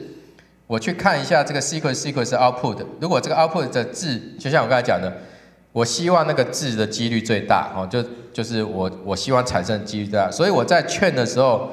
我去看一下这个 sequence sequence output，如果这个 output 的字，就像我刚才讲的，我希望那个字的几率最大，哦，就就是我我希望产生几率最大，所以我在劝的时候。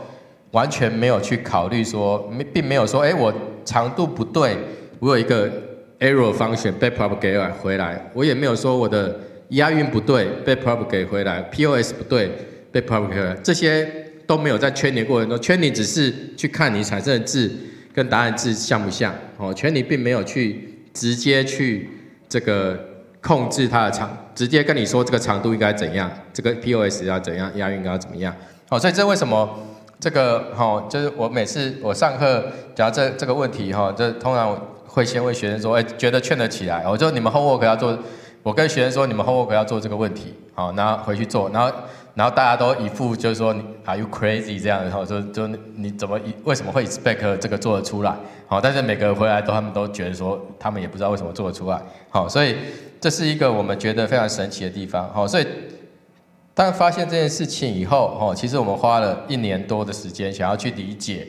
完全没有去考虑说，没并没有说，哎，我长度不对，我有一个 error function backpropagate 回来，我也没有说我的押韵不对，backpropagate 回来，POS 不对，backpropagate 这些都没有在圈你过程中，圈你只是去看你产生的字跟答案字像不像，哦，圈你并没有去直接去这个控制它的长，直接跟你说这个长度应该怎样，这个 POS 要怎样，押韵要怎么样，好，所以这为什么？这个哈，就是我每次我上课讲这这个问题哈，这通常会先问学生说，哎，觉得劝得起来？我就你们 homework 要做，我跟学生说，你们 homework 要做这个问题，好，然后回去做，然后然后大家都一副就是说，Are you crazy 这样，然后就就你怎么为什么会 expect 这个做得出来？好，但是每个回来都他们都觉得说，他们也不知道为什么做得出来，好，所以这是一个我们觉得非常神奇的地方，好，所以。当发现这件事情以后，哦，其实我们花了一年多的时间，想要去理解，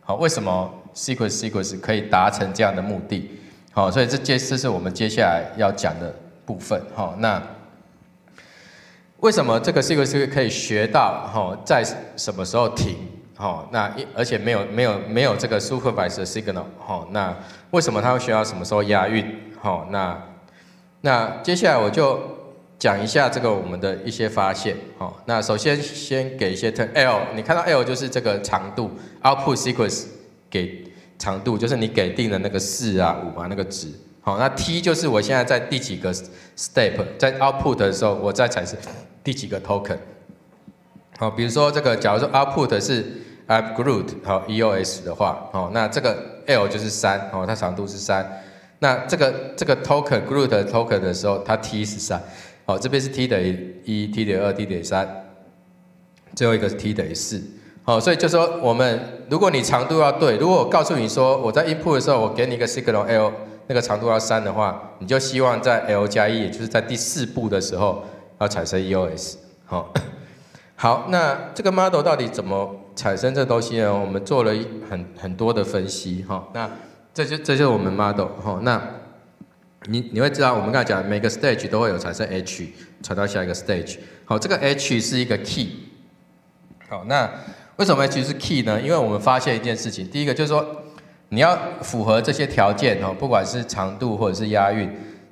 好，为什么 sequence sequence 可以达成这样的目的，好，所以这接这是我们接下来要讲的部分，好，那为什么这个 sequence 可以学到，哦，在什么时候停，好，那而且没有没有没有这个 supervised signal，好，那为什么它会学到什么时候押韵，好，那那接下来我就。讲一下这个我们的一些发现，好，那首先先给一些特 L，你看到 L 就是这个长度，output sequence 给长度，就是你给定的那个四啊五啊那个值，好，那 T 就是我现在在第几个 step，在 output 的时候我在产生第几个 token，好，比如说这个假如说 output 是 app GRUD 好 EOS 的话，好，那这个 L 就是三，好，它长度是三，那这个这个 token GRUD token 的时候，它 T 是三。好，这边是 t 等于一，t 等于二，t 等于三，最后一个是 t 等于四。好，所以就说我们，如果你长度要对，如果我告诉你说我在 input 的时候，我给你一个 signal l，那个长度要三的话，你就希望在 l 加一，也就是在第四步的时候要产生 EOS。好，好，那这个 model 到底怎么产生这东西呢？我们做了一很很多的分析。哈，那这就这就是我们 model。哈，那。你你会知道，我们刚才讲每个 stage 都会有产生 H 传到下一个 stage。好，这个 H 是一个 key。好，那为什么 H 是 key 呢？因为我们发现一件事情，第一个就是说，你要符合这些条件哦，不管是长度或者是押韵，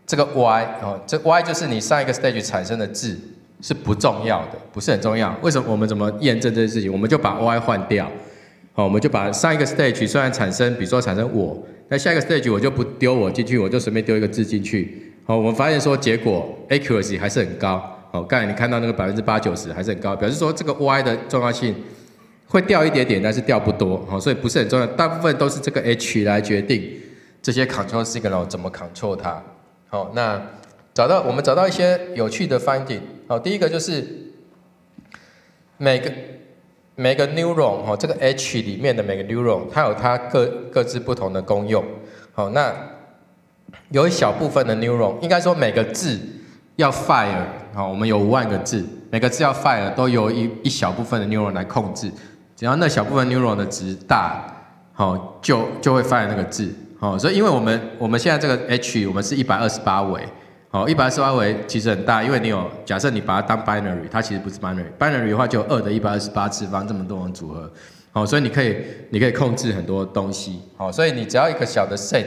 这个 Y 哦，这 Y 就是你上一个 stage 产生的字是不重要的，不是很重要。为什么？我们怎么验证这件事情？我们就把 Y 换掉。好，我们就把上一个 stage 虽然产生，比如说产生我。那下一个 stage 我就不丢我进去，我就随便丢一个字进去。好，我们发现说结果 accuracy 还是很高。好，刚才你看到那个百分之八九十还是很高，表示说这个 y 的重要性会掉一点点，但是掉不多。好，所以不是很重要，大部分都是这个 h 来决定这些 control signal 怎么 control 它。好，那找到我们找到一些有趣的 finding。好，第一个就是每个。每个 neuron 哈，这个 H 里面的每个 neuron，它有它各各自不同的功用。好，那有一小部分的 neuron，应该说每个字要 fire，好，我们有五万个字，每个字要 fire 都由一一小部分的 neuron 来控制。只要那小部分 neuron 的值大，好，就就会 fire 那个字。好，所以因为我们我们现在这个 H，我们是一百二十八维。好，一百二十八维其实很大，因为你有假设你把它当 binary，它其实不是 binary，binary 的话就二的一百二十八次方这么多种组合。好，所以你可以你可以控制很多东西。好，所以你只要一个小的 set，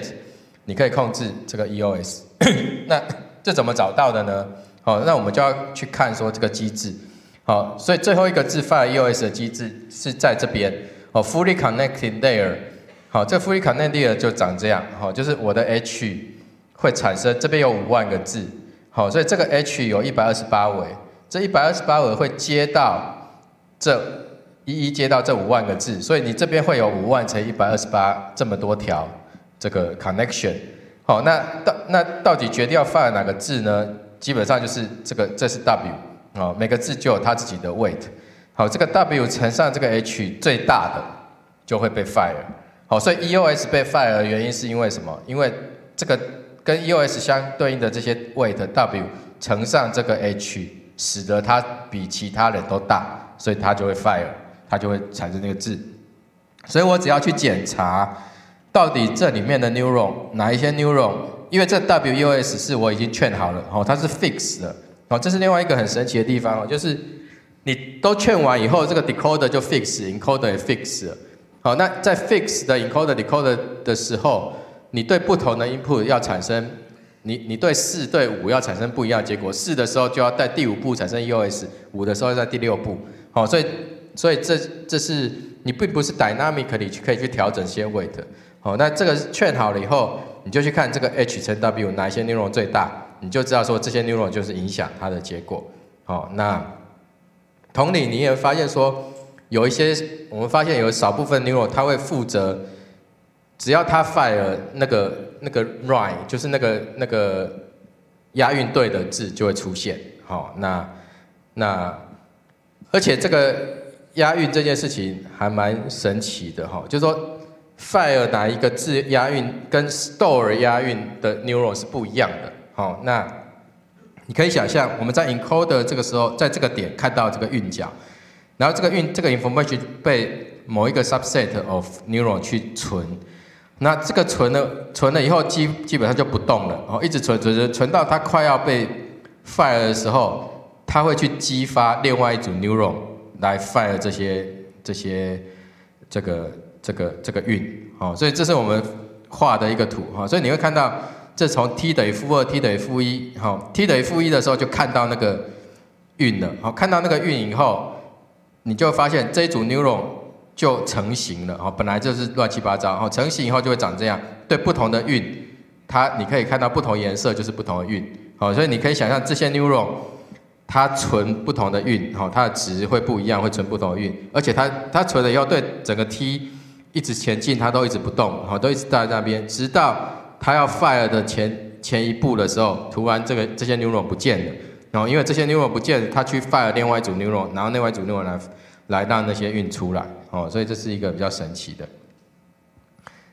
你可以控制这个 EOS。那这怎么找到的呢？好，那我们就要去看说这个机制。好，所以最后一个字 file EOS 的机制是在这边。哦，fully connected layer。好，这 fully connected layer 就长这样。好，就是我的 H。会产生这边有五万个字，好，所以这个 H 有一百二十八维，这一百二十八维会接到这一一接到这五万个字，所以你这边会有五万乘一百二十八这么多条这个 connection，好，那到那到底决定要放哪个字呢？基本上就是这个，这是 W，啊，每个字就有它自己的 weight，好，这个 W 乘上这个 H 最大的，就会被 fire。好，所以 EOS 被 fire 的原因是因为什么？因为这个跟 EOS 相对应的这些 weight W 乘上这个 H，使得它比其他人都大，所以它就会 fire，它就会产生那个字。所以我只要去检查，到底这里面的 neuron 哪一些 neuron，因为这 W U S 是我已经劝好了，哦，它是 fix 的，哦，这是另外一个很神奇的地方哦，就是你都劝完以后，这个 decoder 就 fix，encoder 也 fix，好，那在 fix 的 encoder decoder 的时候，你对不同的 input 要产生，你你对四对五要产生不一样的结果，四的时候就要在第五步产生 EOS，五的时候在第六步，好，所以所以这这是。你并不是 dynamic 的去可以去调整些 weight，好，那这个劝好了以后，你就去看这个 H 乘 W 哪一些 neuron 最大，你就知道说这些 neuron 就是影响它的结果，好，那同理你也发现说，有一些我们发现有少部分 neuron 它会负责，只要它 fire 那个那个 rhyme 就是那个那个押韵对的字就会出现，好，那那而且这个。押韵这件事情还蛮神奇的哈，就是说，fire 哪一个字押韵跟 store 押韵的 neuron 是不一样的。好，那你可以想象，我们在 encoder 这个时候，在这个点看到这个韵脚，然后这个韵这个 information 被某一个 subset of neuron 去存，那这个存了存了以后基基本上就不动了，哦，一直存存存存到它快要被 fire 的时候，它会去激发另外一组 neuron。来 fire 这些这些这个这个这个运，好，所以这是我们画的一个图，哈，所以你会看到，这从 t 等于负二，t 等于负一，好，t 等于负一的时候就看到那个运了，好，看到那个运以后，你就发现这一组 neuron 就成型了，好，本来就是乱七八糟，好，成型以后就会长这样，对不同的运，它你可以看到不同颜色就是不同的运，好，所以你可以想象这些 neuron。它存不同的运，哈，它的值会不一样，会存不同的运，而且它它存了以后，对整个 T 一直前进，它都一直不动，哈，都一直在那边，直到它要 fire 的前前一步的时候，突然这个这些 neuron 不见了，然后因为这些 neuron 不见了，它去 fire 另外一组 neuron，然后另外一组 neuron 来来让那些运出来，哦，所以这是一个比较神奇的。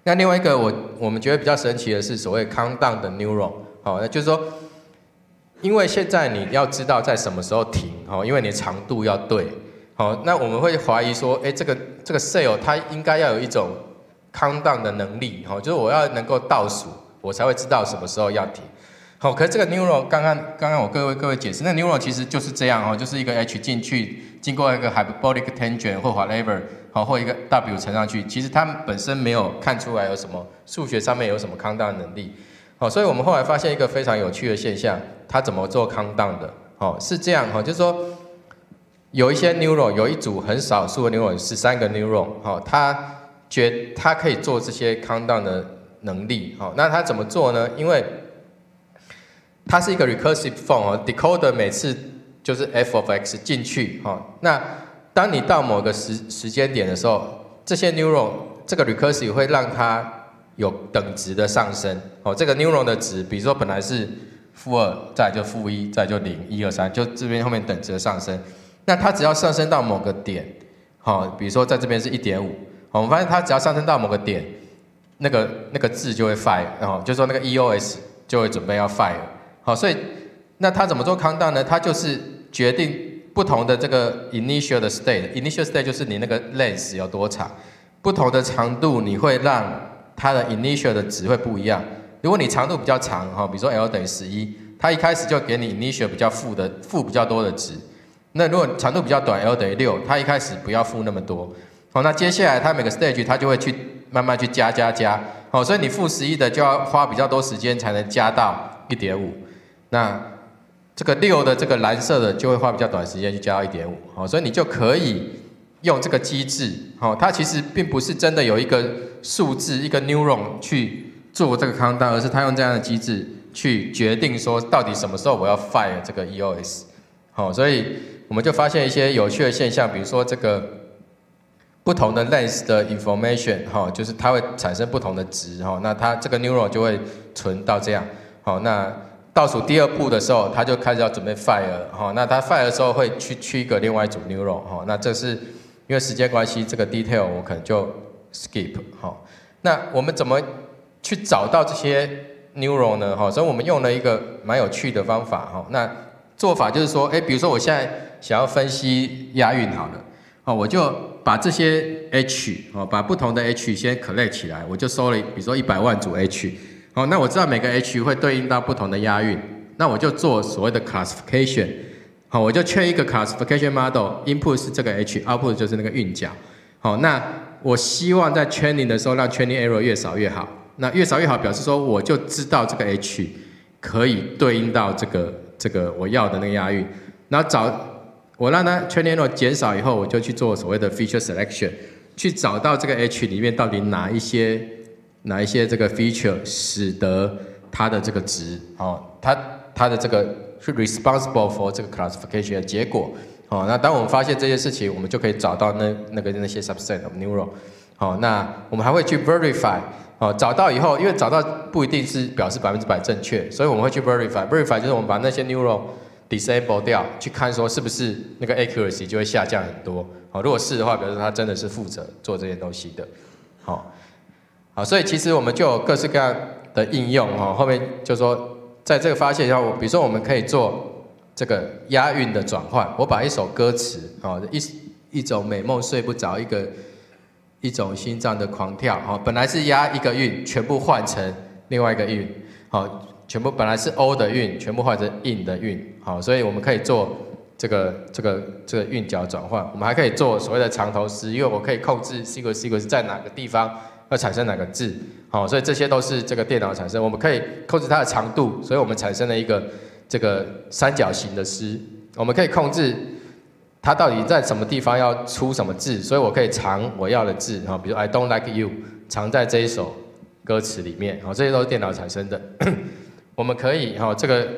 那另外一个我我们觉得比较神奇的是所谓 countdown 的 neuron，好，那就是说。因为现在你要知道在什么时候停，哦，因为你长度要对，好，那我们会怀疑说，哎，这个这个 cell 它应该要有一种 countdown 的能力，哦，就是我要能够倒数，我才会知道什么时候要停，好，可是这个 neuron 刚刚刚刚我各位各位解释，那 neuron 其实就是这样，哦，就是一个 H 进去，经过一个 hyperbolic tangent 或 whatever，好，或一个 W 乘上去，其实它本身没有看出来有什么数学上面有什么 countdown 能力。好，所以我们后来发现一个非常有趣的现象，它怎么做 countdown 的？哦，是这样哈，就是说有一些 neuron，有一组很少数的 neuron，十三个 neuron，好，它觉它可以做这些 countdown 的能力，好，那它怎么做呢？因为它是一个 recursive form 哦，decoder 每次就是 f of x 进去，哈，那当你到某个时时间点的时候，这些 neuron 这个 recursive 会让它有等值的上升，哦，这个 neuron 的值，比如说本来是负二，再就负一，再就零，一二三，就这边后面等值的上升。那它只要上升到某个点，好，比如说在这边是一点五，我们发现它只要上升到某个点，那个那个字就会 fire，然后就说那个 EOS 就会准备要 fire，好，所以那它怎么做 countdown 呢？它就是决定不同的这个 initial 的 state，initial state 就是你那个 length 有多长，不同的长度你会让它的 initial 的值会不一样。如果你长度比较长，哈，比如说 L 等于十一，它一开始就给你 initial 比较负的负比较多的值。那如果长度比较短，L 等于六，它一开始不要负那么多。好，那接下来它每个 stage 它就会去慢慢去加加加。好，所以你负十一的就要花比较多时间才能加到一点五。那这个六的这个蓝色的就会花比较短时间去加到一点五。好，所以你就可以用这个机制。好，它其实并不是真的有一个。数字一个 neuron 去做这个 count 而是它用这样的机制去决定说到底什么时候我要 fire 这个 EOS，好，所以我们就发现一些有趣的现象，比如说这个不同的 lens 的 information，哈，就是它会产生不同的值，哈，那它这个 neuron 就会存到这样，好，那倒数第二步的时候，他就开始要准备 fire，哈，那他 fire 的时候会去取一个另外一组 neuron，哈，那这是因为时间关系，这个 detail 我可能就。skip 哈。那我们怎么去找到这些 neuron 呢？哈，所以我们用了一个蛮有趣的方法哈。那做法就是说，哎，比如说我现在想要分析押韵好了，哦，我就把这些 H 哦，把不同的 H 先 collect 起来，我就收了，比如说一百万组 H，哦，那我知道每个 H 会对应到不同的押韵，那我就做所谓的 classification，好，我就圈一个 classification model，input 是这个 H，output 就是那个韵脚，好，那我希望在 training 的时候让 training error 越少越好，那越少越好，表示说我就知道这个 H 可以对应到这个这个我要的那个押韵，然后找我让它 training error 减少以后，我就去做所谓的 feature selection，去找到这个 H 里面到底哪一些哪一些这个 feature 使得它的这个值，哦，它它的这个是 responsible for 这个 classification 的结果。哦，那当我们发现这些事情，我们就可以找到那那个那些 subset of neuron。好，那我们还会去 verify。哦，找到以后，因为找到不一定是表示百分之百正确，所以我们会去 verify。verify 就是我们把那些 neuron disable 掉，去看说是不是那个 accuracy 就会下降很多。好，如果是的话，表示它真的是负责做这些东西的。好，好，所以其实我们就有各式各样的应用。哈，后面就说在这个发现以后，比如说我们可以做。这个押韵的转换，我把一首歌词，哦，一一种美梦睡不着，一个一种心脏的狂跳，哦，本来是押一个韵，全部换成另外一个韵，好，全部本来是 O 的韵，全部换成 in 的韵，好，所以我们可以做这个这个这个韵脚转换，我们还可以做所谓的长头诗，因为我可以控制 sequence sequence 在哪个地方要产生哪个字，好，所以这些都是这个电脑产生，我们可以控制它的长度，所以我们产生了一个。这个三角形的诗，我们可以控制它到底在什么地方要出什么字，所以我可以藏我要的字，哈，比如 I don't like you，藏在这一首歌词里面，好，这些都是电脑产生的。我们可以，哈，这个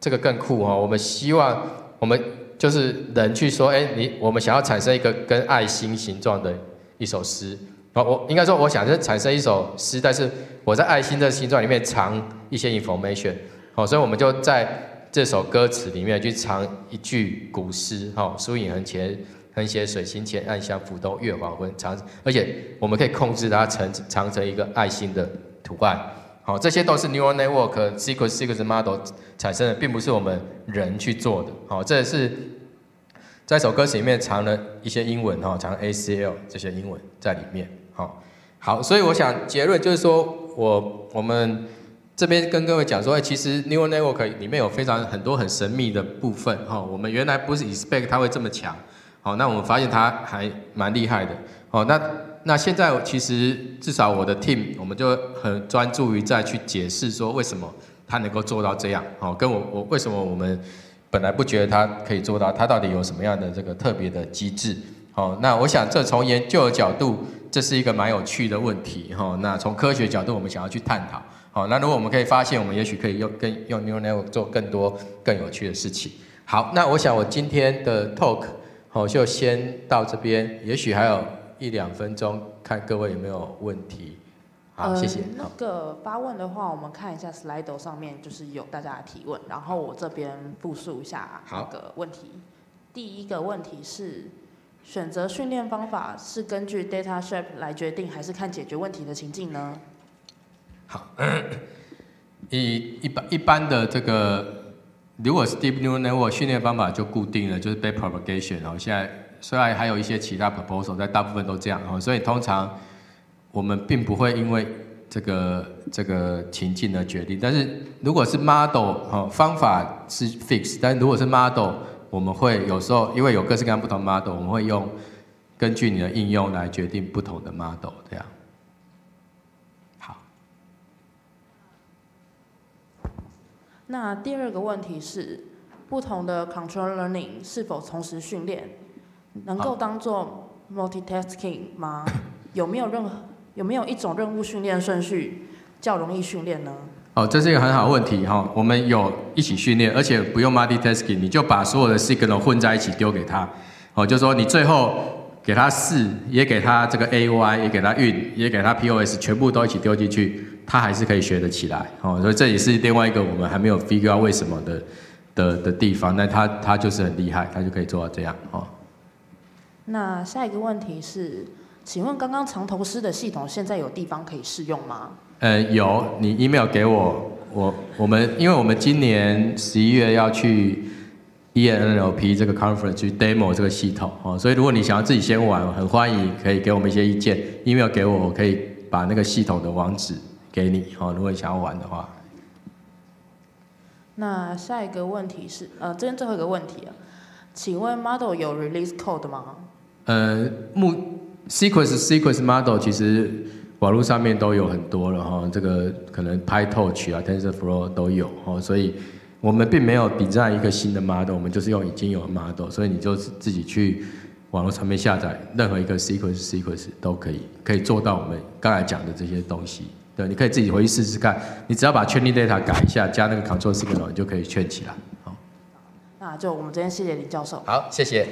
这个更酷，哈，我们希望我们就是人去说，哎，你我们想要产生一个跟爱心形状的一首诗，啊，我应该说我想是产生一首诗，但是我在爱心的形状里面藏一些 information，好，所以我们就在这首歌词里面去藏一句古诗，哈，疏影横斜横斜水清浅，暗香浮动月黄昏。长，而且我们可以控制它成藏成一个爱心的图案，好，这些都是 neural network sequence sequence model 产生的，并不是我们人去做的，好，这是在首歌词里面藏了一些英文，哈，藏 ACL 这些英文在里面，好，好，所以我想结论就是说我我们。这边跟各位讲说，哎，其实 neural network 里面有非常很多很神秘的部分，哈，我们原来不是 expect 它会这么强，好，那我们发现它还蛮厉害的，哦，那那现在其实至少我的 team 我们就很专注于再去解释说为什么它能够做到这样，好，跟我我为什么我们本来不觉得它可以做到，它到底有什么样的这个特别的机制，好，那我想这从研究的角度，这是一个蛮有趣的问题，哈，那从科学角度我们想要去探讨。好，那如果我们可以发现，我们也许可以用更用 neural network 做更多更有趣的事情。好，那我想我今天的 talk 好就先到这边，也许还有一两分钟，看各位有没有问题。好，谢谢。那个发问的话，我们看一下 slide 上面就是有大家的提问，然后我这边复述一下那个问题。第一个问题是，选择训练方法是根据 data shape 来决定，还是看解决问题的情境呢？好，以一般一般的这个，如果是 deep neural network 训练方法就固定了，就是 b a c propagation。然后现在虽然还有一些其他 proposal，但大部分都这样。哦，所以通常我们并不会因为这个这个情境而决定。但是如果是 model，哦，方法是 fix，但如果是 model，我们会有时候因为有各式各样不同 model，我们会用根据你的应用来决定不同的 model 这样。好那第二个问题是，不同的 control learning 是否同时训练，能够当做 multitasking 吗？有没有任何有没有一种任务训练顺序较容易训练呢？哦，这是一个很好的问题哈。我们有一起训练，而且不用 multitasking，你就把所有的 signal 混在一起丢给他。哦，就说你最后给他四，也给他这个 AY，也给他运，也给他 POS，全部都一起丢进去。他还是可以学得起来，哦，所以这也是另外一个我们还没有 figure out 为什么的的的地方。那他他就是很厉害，他就可以做到这样，哦。那下一个问题是，请问刚刚藏头诗的系统现在有地方可以试用吗？呃，有，你 email 给我，我我们因为我们今年十一月要去 ENLP 这个 conference 去 demo 这个系统哦，所以如果你想要自己先玩，很欢迎可以给我们一些意见，email 给我，我可以把那个系统的网址给你哦，如果你想要玩的话。那下一个问题是，呃，这边最后一个问题啊，请问 model 有 release code 吗？呃，目 sequence sequence model 其实网络上面都有很多了哈，这个可能 PyTorch 啊 TensorFlow 都有哦，所以我们并没有 design 一个新的 model，我们就是用已经有的 model，所以你就自己去网络上面下载任何一个 sequence sequence 都可以，可以做到我们刚才讲的这些东西。对，你可以自己回去试试看，你只要把 training data 改一下，加那个 control signal，你就可以圈起来。好，那就我们今天谢谢林教授。好，谢谢。